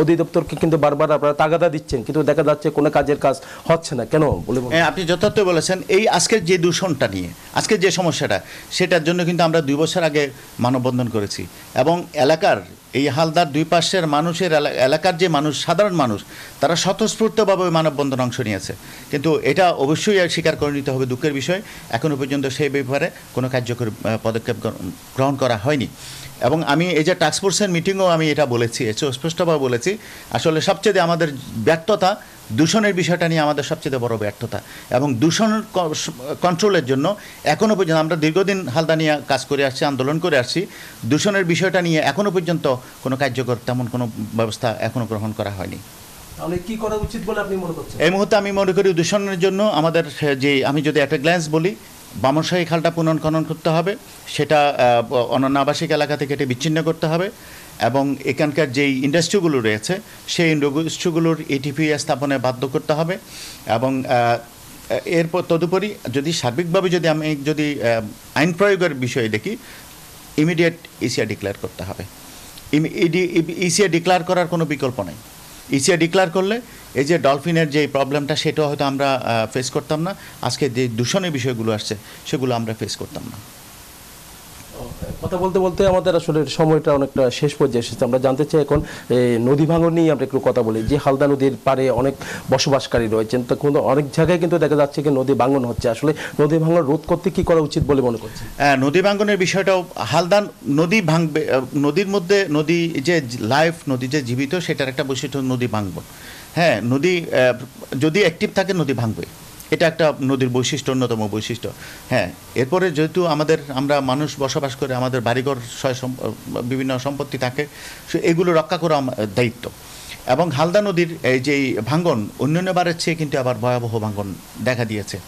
অধিদপ্তরকে কিন্তু বারবার আপনারা তাগাদা দিচ্ছেন কিন্তু দেখা যাচ্ছে কোনো কাজের কাজ হচ্ছে না। কেন বলে আপনি যথার্থ বলেছেন এই আজকের যে দূষণটা নিয়ে আজকের যে সমস্যাটা সেটার জন্য কিন্তু আমরা দুই বছর আগে মানববন্ধন করেছি। এবং এলাকার এই হালদার দুই পাশের মানুষের এলা- এলাকার যে মানুষ, সাধারণ মানুষ, তারা স্বতঃস্ফূর্তভাবে মানববন্ধন অংশ নিয়েছে। কিন্তু এটা অবশ্যই স্বীকার করে নিতে হবে দুঃখের বিষয়। এখনও পর্যন্ত সেই ব্যাপারে কোনো কার্যকর পদক্ষেপ গ্র- গ্রহণ করা হয়নি। এবং আমি এই যে টাস্কফোর্সের মিটিংও আমি এটা বলেছি স্পষ্টভাবে বলেছি, আসলে সবচেয়ে আমাদের ব্যর্থতা দূষণের বিষয়টা নিয়ে আমাদের সবচেয়ে বড় ব্যর্থতা। এবং দূষণ কন্ট্রোলের জন্য এখনও পর্যন্ত আমরা দীর্ঘদিন হালদা নিয়ে কাজ করে আসছি আন্দোলন করে আসছি দূষণের বিষয়টা নিয়ে এখনও পর্যন্ত কোনো কার্যকর তেমন কোনো ব্যবস্থা এখনও গ্রহণ করা হয়নি। তাহলে কি করা উচিত বলে আপনি মনে করছেন? এই মুহূর্তে আমি মনে করি দূষণের জন্য আমাদের যে আমি যদি একটা গ্ল্যান্স বলি বামনশাহী খালটা পুনর্খনন করতে হবে, সেটা অনন্য আবাসিক এলাকা থেকে এটি বিচ্ছিন্ন করতে হবে এবং এখানকার যেই ইন্ডাস্ট্রিগুলো রয়েছে, সেই ইন্ডাস্ট্রিগুলোর এটিপি স্থাপনে বাধ্য করতে হবে এবং এরপর তদুপরি যদি সার্বিকভাবে যদি আমি যদি আইন প্রয়োগের বিষয়ে দেখি ইমিডিয়েট ইসিআর ডিক্লেয়ার করতে হবে। ইসিআর ডিক্লেয়ার করার কোনো বিকল্প নেই। ইসিআর ডিক্লেয়ার করলে এই যে ডলফিনের যে প্রবলেমটা সেটাও হয়তো আমরা ফেস করতাম না। আজকে যে দূষণের বিষয়গুলো আসছে সেগুলো আমরা ফেস করতাম না। কথা বলতে বলতে আমাদের আসলে সময়টা অনেকটা শেষ পর্যায়ে এসেছে। আমরা জানতে চাই এখন নদী ভাঙন নিয়ে আমরা একটু কথা বলি। যে হালদা নদীর পাড়ে অনেক বসবাসকারী রয়েছেন তো কোনো অনেক জায়গায় কিন্তু দেখা যাচ্ছে কি নদী ভাঙন হচ্ছে। আসলে নদী ভাঙন রোধ করতে কি করা উচিত বলে মনে করছেন? আহ, নদী ভাঙ্গনের বিষয়টাও হালদান নদী ভাঙবে নদীর মধ্যে নদী যে লাইফ নদী যে জীবিত সেটার একটা বৈশিষ্ট্য নদী ভাঙব হ্যাঁ নদী যদি অ্যাক্টিভ থাকে, নদী ভাঙবে। এটা একটা নদীর বৈশিষ্ট্য, অন্যতম বৈশিষ্ট্য। হ্যাঁ এরপরে যেহেতু আমাদের, আমরা মানুষ বসবাস করে, আমাদের বাড়িঘর সয় বিভিন্ন সম্পত্তি থাকে, সে এগুলো রক্ষা করা দায়িত্ব। এবং হালদা নদীর এই যে ভাঙ্গন, অন্যান্য বারের চেয়ে কিন্তু আবার ভয়াবহ ভাঙ্গন দেখা দিয়েছে।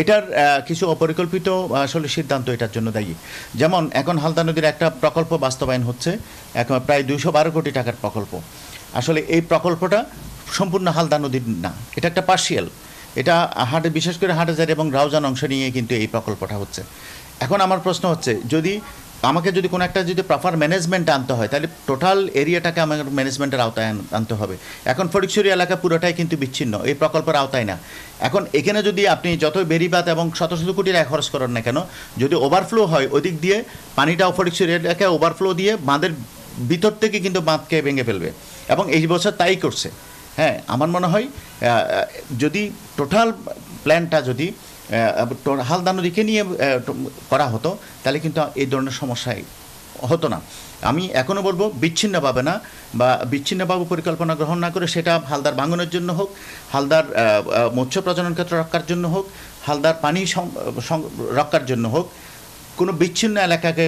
এটার কিছু অপরিকল্পিত আসলে সিদ্ধান্ত এটার জন্য দায়ী। যেমন, এখন হালদা নদীর একটা প্রকল্প বাস্তবায়ন হচ্ছে, এখন প্রায় দুইশো বারো কোটি টাকার প্রকল্প। আসলে এই প্রকল্পটা সম্পূর্ণ হালদা নদীর না, এটা একটা পার্শিয়াল এটা হাটে, বিশেষ করে হাটেজারি এবং রাউজান অংশ নিয়ে কিন্তু এই প্রকল্পটা হচ্ছে। এখন আমার প্রশ্ন হচ্ছে, যদি আমাকে যদি কোনো একটা যদি প্রপার ম্যানেজমেন্ট আনতে হয়, তাহলে টোটাল এরিয়াটাকে আমার ম্যানেজমেন্টের আওতায় আনতে হবে। এখন ফটিকছড়ি এলাকা পুরোটাই কিন্তু বিচ্ছিন্ন, এই প্রকল্পের আওতায় না। এখন এখানে যদি আপনি যত বেরিবাদ এবং শত শত কোটি টাকা খরচ করেন না কেন, যদি ওভারফ্লো হয় ওদিক দিয়ে পানিটা ফটিকছড়ি এলাকায় ওভারফ্লো দিয়ে বাঁধের ভিতর থেকে কিন্তু বাঁধকে ভেঙে ফেলবে। এবং এই বছর তাই করছে। হ্যাঁ আমার মনে হয় যদি টোটাল প্ল্যানটা যদি হালদা নদীকে নিয়ে করা হতো, তাহলে কিন্তু এই ধরনের সমস্যাই হতো না। আমি এখনও বলব, বিচ্ছিন্নভাবে না, বা বিচ্ছিন্নভাবে পরিকল্পনা গ্রহণ না করে সেটা হালদার ভাঙনের জন্য হোক, হালদার মৎস্য প্রজনন ক্ষেত্র রক্ষার জন্য হোক, হালদার পানি রক্ষার জন্য হোক, কোনো বিচ্ছিন্ন এলাকাকে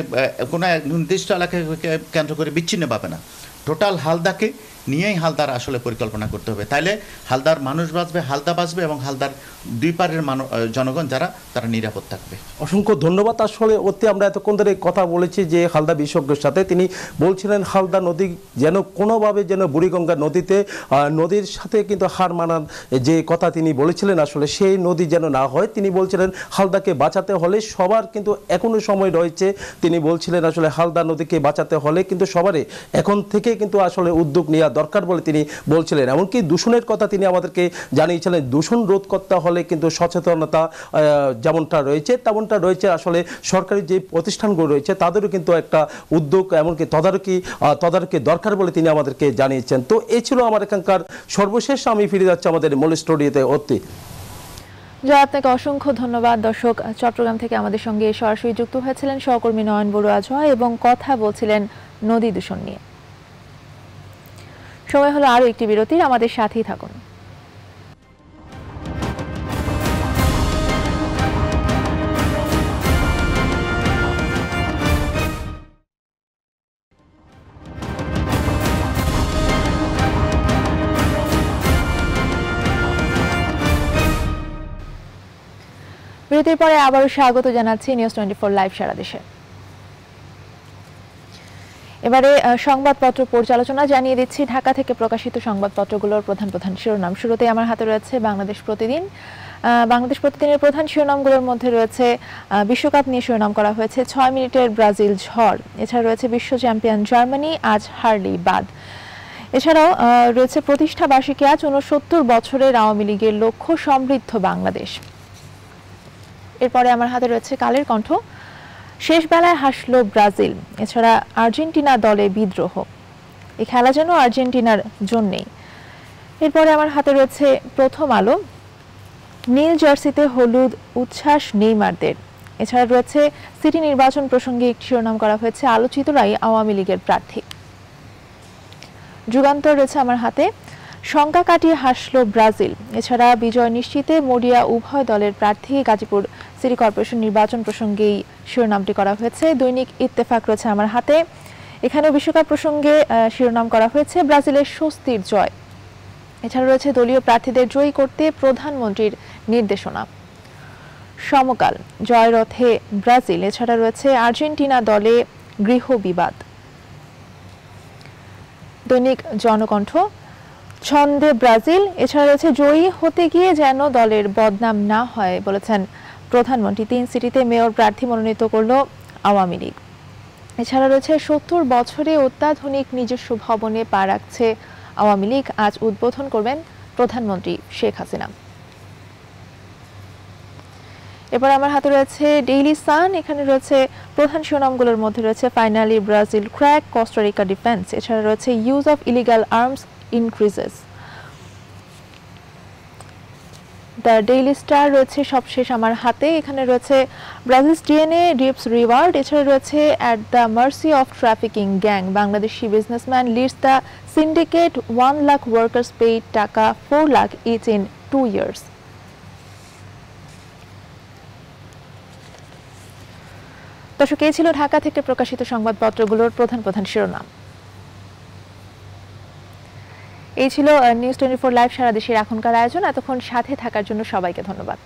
কোনো নির্দিষ্ট এলাকাকে কেন্দ্র করে বিচ্ছিন্ন পাবে না। টোটাল হালদাকে নিয়েই হালদার আসলে পরিকল্পনা করতে হবে। তাইলে হালদার মানুষ বাঁচবে, হালদা বাঁচবে এবং হালদার দুই পারের জনগণ যারা, তারা নিরাপদ থাকবে। অসংখ্য ধন্যবাদ। আসলে অতি আমরা এতক্ষণ ধরে কথা বলেছি যে হালদা বিশেষজ্ঞের সাথে তিনি বলছিলেন, হালদা নদী যেন কোনোভাবে যেন বুড়িগঙ্গা নদীতে নদীর সাথে কিন্তু হার মানার যে কথা তিনি বলেছিলেন, আসলে সেই নদী যেন না হয়। তিনি বলছিলেন, হালদাকে বাঁচাতে হলে সবার কিন্তু এখনও সময় রয়েছে। তিনি বলছিলেন, আসলে হালদা নদীকে বাঁচাতে হলে কিন্তু সবারই। এখন থেকে কিন্তু আসলে উদ্যোগ নেওয়া দরকার বলে তিনি বলছিলেন। এমনকি দূষণের কথা তিনি আমাদেরকে জানিয়েছিলেন। দূষণ রোধ করতে হলে কিন্তু সচেতনতা যেমনটা রয়েছে, তেমনটা রয়েছে। আসলে সরকারি যে প্রতিষ্ঠানগুলো রয়েছে, তাদেরও কিন্তু একটা উদ্যোগ, এমনকি তদারকি তদারকি দরকার বলে তিনি আমাদেরকে জানিয়েছেন। তো এ ছিল আমার এখানকার সর্বশেষ। আমি ফিরে যাচ্ছি আমাদের মূল স্টুডিওতে। অতি। জয় আপনাকে অসংখ্য ধন্যবাদ। দর্শক, চট্টগ্রাম থেকে আমাদের সঙ্গে সরাসরি যুক্ত হয়েছিলেন সহকর্মী নয়ন বড়ুয়া জয় এবং কথা বলছিলেন নদী দূষণ নিয়ে। সময় হলো আরও একটি বিরতির আমাদের সাথেই থাকুন। বিরতির পরে আবারও স্বাগত জানাচ্ছি নিউজ টোয়েন্টি ফোর লাইভ সারা দেশে। এবারে সংবাদপত্র পর্যালোচনা জানিয়ে দিচ্ছি। ঢাকা থেকে প্রকাশিত সংবাদপত্রগুলোর প্রধান প্রধান শিরোনাম। শুরুতে আমার হাতে রয়েছে বাংলাদেশ প্রতিদিন। বাংলাদেশ প্রতিদিনের প্রধান শিরোনামগুলোর মধ্যে রয়েছে বিশ্বকাপ নিয়ে শিরোনাম করা হয়েছে, ছয় মিনিটের ব্রাজিল ঝড়। এছাড়া রয়েছে বিশ্ব চ্যাম্পিয়ন জার্মানি, আজ হারলি বাদ। এছাড়াও রয়েছে প্রতিষ্ঠা বার্ষিকী, আজ উনসত্তর বছরের আওয়ামী লীগের লক্ষ্য সমৃদ্ধ বাংলাদেশ। এরপরে আমার হাতে রয়েছে কালের কণ্ঠ। শেষ বেলায় হাসলো ব্রাজিল, এছাড়া আর্জেন্টিনা দলে বিদ্রোহ। এই খেলা যেন আর্জেন্টিনার জন্যেই। এরপরে আমার হাতে রয়েছে প্রথম আলো। নীল জার্সিতে হলুদ উচ্ছ্বাস নেইমারদের। এছাড়া রয়েছে সিটি নির্বাচন প্রসঙ্গে একটি শিরোনাম করা হয়েছে আলোচিতরাই আওয়ামী লীগের প্রার্থী। যুগান্তর রয়েছে আমার হাতে। শঙ্কা কাটিয়ে হাসল ব্রাজিল। এছাড়া বিজয় নিশ্চিতে মরিয়া উভয় দলের প্রার্থী গাজীপুর সিটি কর্পোরেশন নির্বাচন প্রসঙ্গেই শিরোনামটি করা হয়েছে। দৈনিক ইত্তেফাক রয়েছে আমার হাতে। এখানেও বিশ্বকাপ প্রসঙ্গে শিরোনাম করা হয়েছে, ব্রাজিলের স্বস্তির জয়। এছাড়া রয়েছে দলীয় প্রার্থীদের জয়ী করতে প্রধানমন্ত্রীর নির্দেশনা। সমকাল, জয়রথে ব্রাজিল, এছাড়া রয়েছে আর্জেন্টিনা দলে গৃহ বিবাদ। দৈনিক জনকণ্ঠ, ছন্দে ব্রাজিল, এছাড়া রয়েছে জয়ী হতে গিয়ে যেন দলের বদনাম না হয় বলেছেন প্রধানমন্ত্রী, তিন সিটিতে মেয়র প্রার্থী মনোনীত করল আওয়ামী লীগ। এছাড়া রয়েছে সত্তর বছরে অত্যাধুনিক নিজস্ব ভবনে পা রাখছে আওয়ামী লীগ। আজ উদ্বোধন করবেন প্রধানমন্ত্রী শেখ হাসিনা। এবার আমার হাতে রয়েছে ডেইলি সান এখানে রয়েছে প্রধান শিরোনামগুলোর মধ্যে রয়েছে finally Brazil crack, Costa Rica defence. এছাড়া রয়েছে use of illegal arms increases the Daily Star রয়েছে সবশেষ আমার হাতে। এখানে রয়েছে ব্রাজিলস ডিএনএ, রিপস রিওয়ার্ড, এছাড়া রয়েছে at the mercy of trafficking gang Bangladeshi businessman leads the syndicate one lakh workers paid taka four lakh each in two years দর্শক, এই ছিল ঢাকা থেকে প্রকাশিত সংবাদপত্রগুলোর প্রধান প্রধান শিরোনাম। এই ছিল নিউজ টোয়েন্টি ফোর লাইভ সারা দেশের এখনকার আয়োজন। এতক্ষণ সাথে থাকার জন্য সবাইকে ধন্যবাদ।